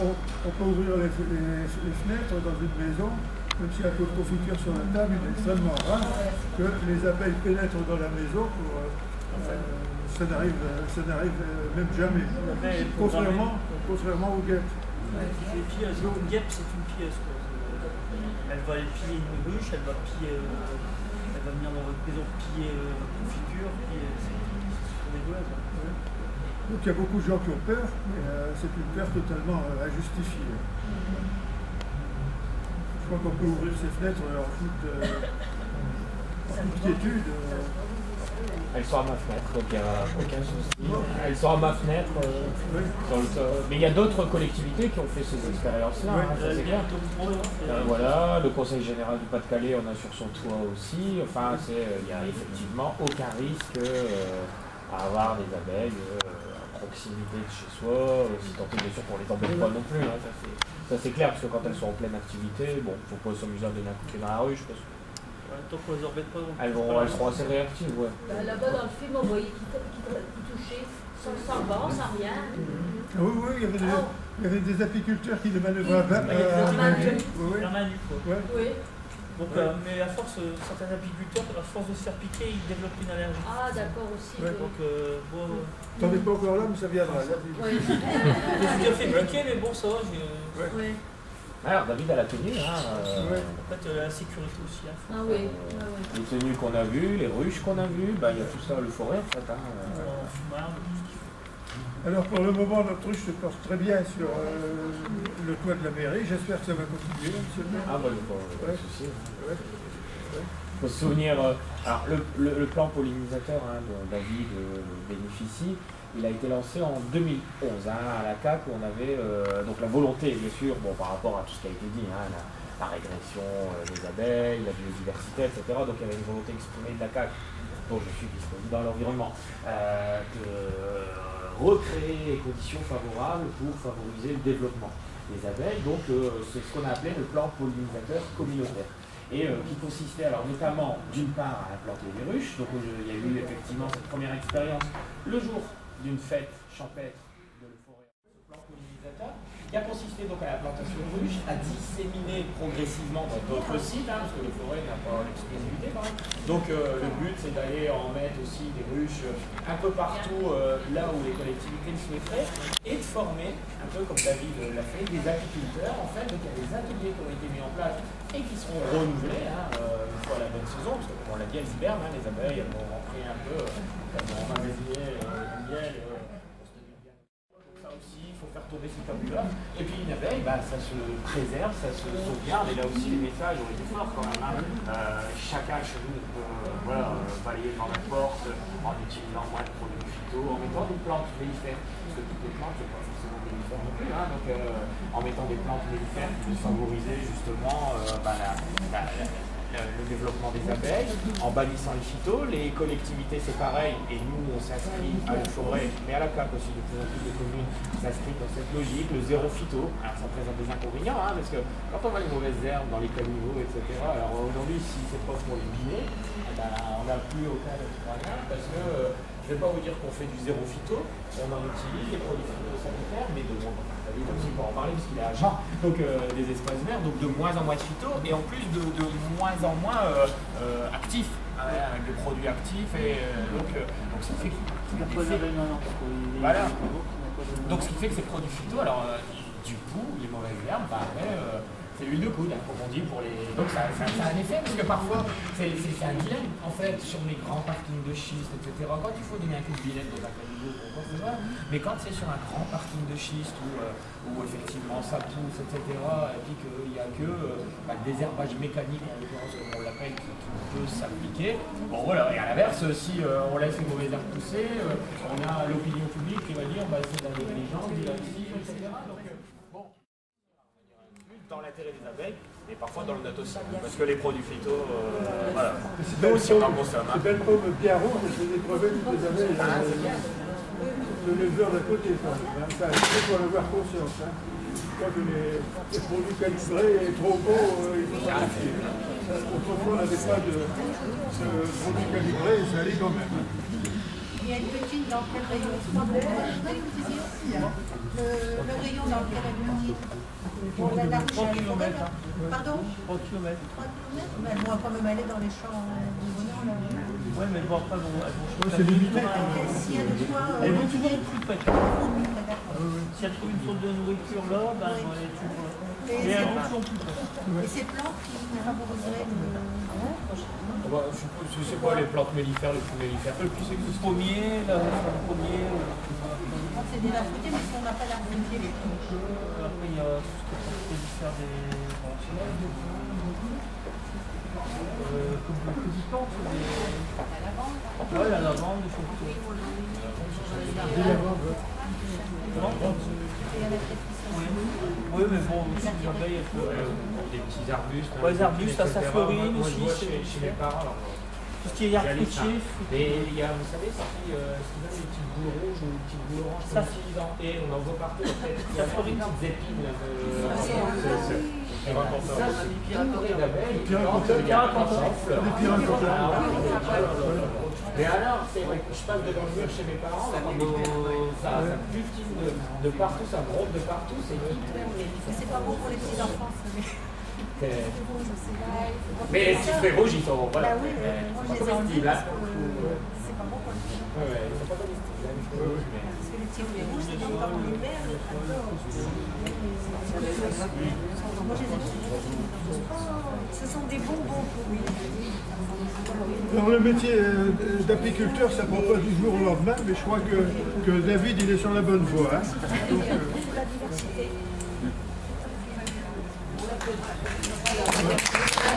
on, on peut ouvrir les, les- les fenêtres dans une maison, même s'il y a un peu de confiture sur la table, il est extrêmement rare que les abeilles pénètrent dans la maison pour. euh, euh, ça n'arrive, ça n'arrive euh, même jamais. Contrairement, contrairement aux non, une guêpe, c'est une. Quoi. Elle va aller piller une ruche, elle va piller. euh, elle va venir dans votre maison piller euh, confiture, puis euh, c'est. Donc il y a beaucoup de gens qui ont peur, mais euh, c'est une peur totalement euh, injustifiée. Je crois qu'on peut ouvrir ses fenêtres euh, en toute, euh, en toute quiétude. euh. Elles sont à ma fenêtre, donc il n'y a aucun souci. Elles sont à ma fenêtre. euh, dans le- Mais il y a d'autres collectivités qui ont fait ces expériences-là, hein, c'est clair. Euh, voilà, le Conseil général du Pas-de-Calais en a sur son toit aussi. Enfin, c'est, il n'y a effectivement aucun risque euh, à avoir des abeilles euh, proximité de chez soi, euh, si tant est bien sûr qu'on les embête pas non plus. hein, ça, c'est, ça c'est clair, parce que quand elles sont en pleine activité, bon, faut pas s'amuser à donner un coup de pied dans la rue, je pense. Ouais, tant qu'on les embête pas. on- Elles, vont, elles seront assez réactives, ouais. Bah, Là-bas dans le film, on voyait qu'ils qui, touchaient sans, sans vent, sans rien. Ah oui, oui, il y avait des, il y avait des apiculteurs qui les manœuvraient à la main. Oui. Donc, euh, mais à force, euh, certains apiculteurs, à force de se faire piquer, ils développent une allergie. Ah, d'accord aussi. Ouais. oui. Donc, euh, bon. euh, T'en es pas encore là, mais ça viendra. là. Ouais. je me suis déjà fait piquer, mais bon, ça va. j'ai. Alors, David a la tenue, hein, euh, En fait, euh, la sécurité aussi. Hein. Ah oui. ouais, ouais. les tenues qu'on a vues, les ruches qu'on a vues, bah, il y a tout ça, le forêt en fait. Hein, Alors pour le moment, notre ruche se porte très bien sur euh, le toit de la mairie. J'espère que ça va continuer, monsieur le maire. Ah bah, bon, pas de souci. Il faut se souvenir, euh, alors le, le- le plan pollinisateur hein, dont David euh, bénéficie, il a été lancé en 2011 hein, à la CAC où on avait euh, donc la volonté, bien sûr, bon, par rapport à tout ce qui a été dit, hein, la, la régression euh, des abeilles, la biodiversité, etc. Donc il y avait une volonté exprimée de la CAC, dont je suis disponible dans l'environnement, euh, de recréer les conditions favorables pour favoriser le développement des abeilles. Donc euh, c'est ce qu'on a appelé le plan pollinisateur communautaire et euh, qui consistait alors notamment d'une part à implanter des ruches, donc il y a eu effectivement cette première expérience le jour d'une fête champêtre de le forêt, ce plan pollinisateur, qui a consisté donc à la plantation de ruches, à disséminer progressivement dans d'autres sites, hein, parce que le forêt n'a pas l'exclusivité. Donc euh, le but c'est d'aller en mettre aussi des ruches un peu partout euh, là où les collectivités le souhaiteraient, et de former, un peu comme David l'a fait, des apiculteurs en fait, donc il y a des ateliers qui ont été mis en place et qui seront renouvelés hein, euh, une fois la bonne saison, parce que comme on l'a dit, elles hibernent, hein, les abeilles, elles vont rentrer un peu, elles vont emmagasiner euh, du miel. Et puis une abeille, bah, ça se préserve, ça se sauvegarde, et là aussi les messages ont été forts quand même. hein. Euh, chacun chez nous peut euh, voilà, euh, balayer devant la porte en utilisant moins de produits phyto, en mettant des plantes mellifères, parce que toutes les plantes ne sont pas forcément mellifères non plus, hein, donc en mettant des plantes mellifères peuvent favoriser justement bah, la- la- la- le, le développement des abeilles, en bannissant les phytos. Les collectivités, c'est pareil, et nous, on s'inscrit à la forêt, mais à la CAP aussi, de plus en plus de communes s'inscrivent dans cette logique, le zéro phyto. Alors, ça présente des inconvénients, hein, parce que quand on voit les mauvaises herbes dans les caniveaux, etc., alors aujourd'hui, si c'est pas pour les biner, eh ben, on n'a plus aucun moyen, parce que euh, je ne vais pas vous dire qu'on fait du zéro phyto, on en utilise des produits phytosanitaires, mais de moins David aussi pour en parler parce qu'il est agent donc euh, des espaces verts, donc de moins en moins de phyto et en plus de, de moins en moins euh, euh, actifs, hein, avec des produits actifs et donc, donc ça fait Voilà. Ce qui fait que ces produits phyto, alors du coup, les mauvaises herbes, bah, après, c'est l'huile de coude, comme on dit pour les. Donc ça, ça- a un effet, parce que parfois, c'est un dilemme, en fait, sur les grands parkings de schiste, etc. Quand il faut donner un coup de billet dans un caniveau, pour quoi que ce mais quand c'est sur un grand parking de schiste où, euh, effectivement ça pousse, etc., et puis qu'il n'y a que euh, bah, le désherbage mécanique, en l'occurrence, on l'appelle, qui, peut s'appliquer, bon voilà, et à l'inverse, si euh, on laisse les mauvaises herbes pousser, euh, on a l'opinion publique qui va dire bah, c'est la négligence, etc. dans l'intérêt des abeilles, et parfois dans le nôtre aussi. Parce que les produits phyto, euh, voilà. Nous aussi on en consomme. hein. Pommes bien rouges, je ai crevées toutes les années. Ah, c'est bien. Le leveur d'à côté, ça. Hein, ça, il faut en avoir conscience. Hein. Que les, les produits calibrés et trop beaux, euh, il faut méfier. Autrefois, on n'avait pas de, de produits calibrés et ça allait quand même. hein. Il y a une petite dans quel rayon? Le, le rayon dans lequel elle est Bon, la, la ruche, elle est forêt, là. Pardon 3 km. 3 km Mais elles vont quand même aller dans les champs euh, du bonheur, là. Ouais, mais elles vont pas, elles vont, elles vont c'est limité, quand même. S'il y a de quoi, euh, Elles vont toujours plus près. Si elle trouve une source de nourriture là, ben, elle est toujours. Et ces plantes qui favoriseraient le. Ah bah, je suppose- je sais pas, les plantes mellifères, les plus mellifères. Le plus Le pommier, là, le pommier. C'est des fruitiers, mais si on n'a pas l'arbre fruitier, les plantes. euh, Après, il y a des. Euh, comme des petites plantes, des. Ouais, la lavande, des choses comme ça. Des. Oui, mais bon, aussi, les abeilles, elles peuvent. Des petits arbustes. Ouais, les arbustes, ça, ça Moi, aussi, je vois c'est- chez, chez mes parents. alors, Tout ce qui est il y a arbre fruitier. Mais il y a, vous savez, ce qui, euh, ce qui donne les petites boules rouges ou les petites boules oranges Ça- comme si denté, on en voit partout. En fait. Il y a Ça plein de florine. petites épines. là, de- c'est- c'est- c'est- c'est oui, Mais alors, c'est vrai que je passe devant le mur chez mes parents, là, ça, de, de partout, ça brode de partout, c'est C'est pas bon pour les petits enfants, ça. mais- Euh, si fais rouge, ils sont. Bah oui, Euh, c'est pas parce hein. que c'est pas bon pour les petits enfants. Parce que les petits rouges, c'est comme en hiver, Ce sont des bonbons pour lui. Alors le métier euh, d'apiculteur, ça ne prend pas du jour au lendemain, mais je crois que, que David, il est sur la bonne voie. hein. Donc, euh, La diversité. J'ai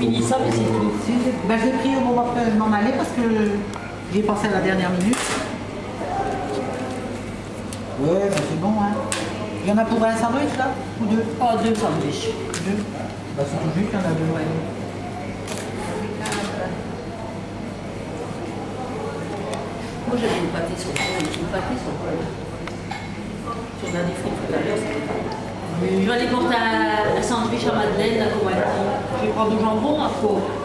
finit ça, mais c'est tout. Si, j'ai- ben, j'ai pris au moment que je m'en allais parce que j'ai pensé à la dernière minute. Ouais, ben, c'est bon, hein. Il y en a pour un sandwich là Ou deux? Oh, deux sandwichs. Deux Bah, c'est tout juste, il y en a deux, ouais. Moi, j'avais une pâté sur une pâté sur sur la défrite tout à l'heure. Je vais aller porter un, sandwich à Madeleine, là, comme elle dit. Je vais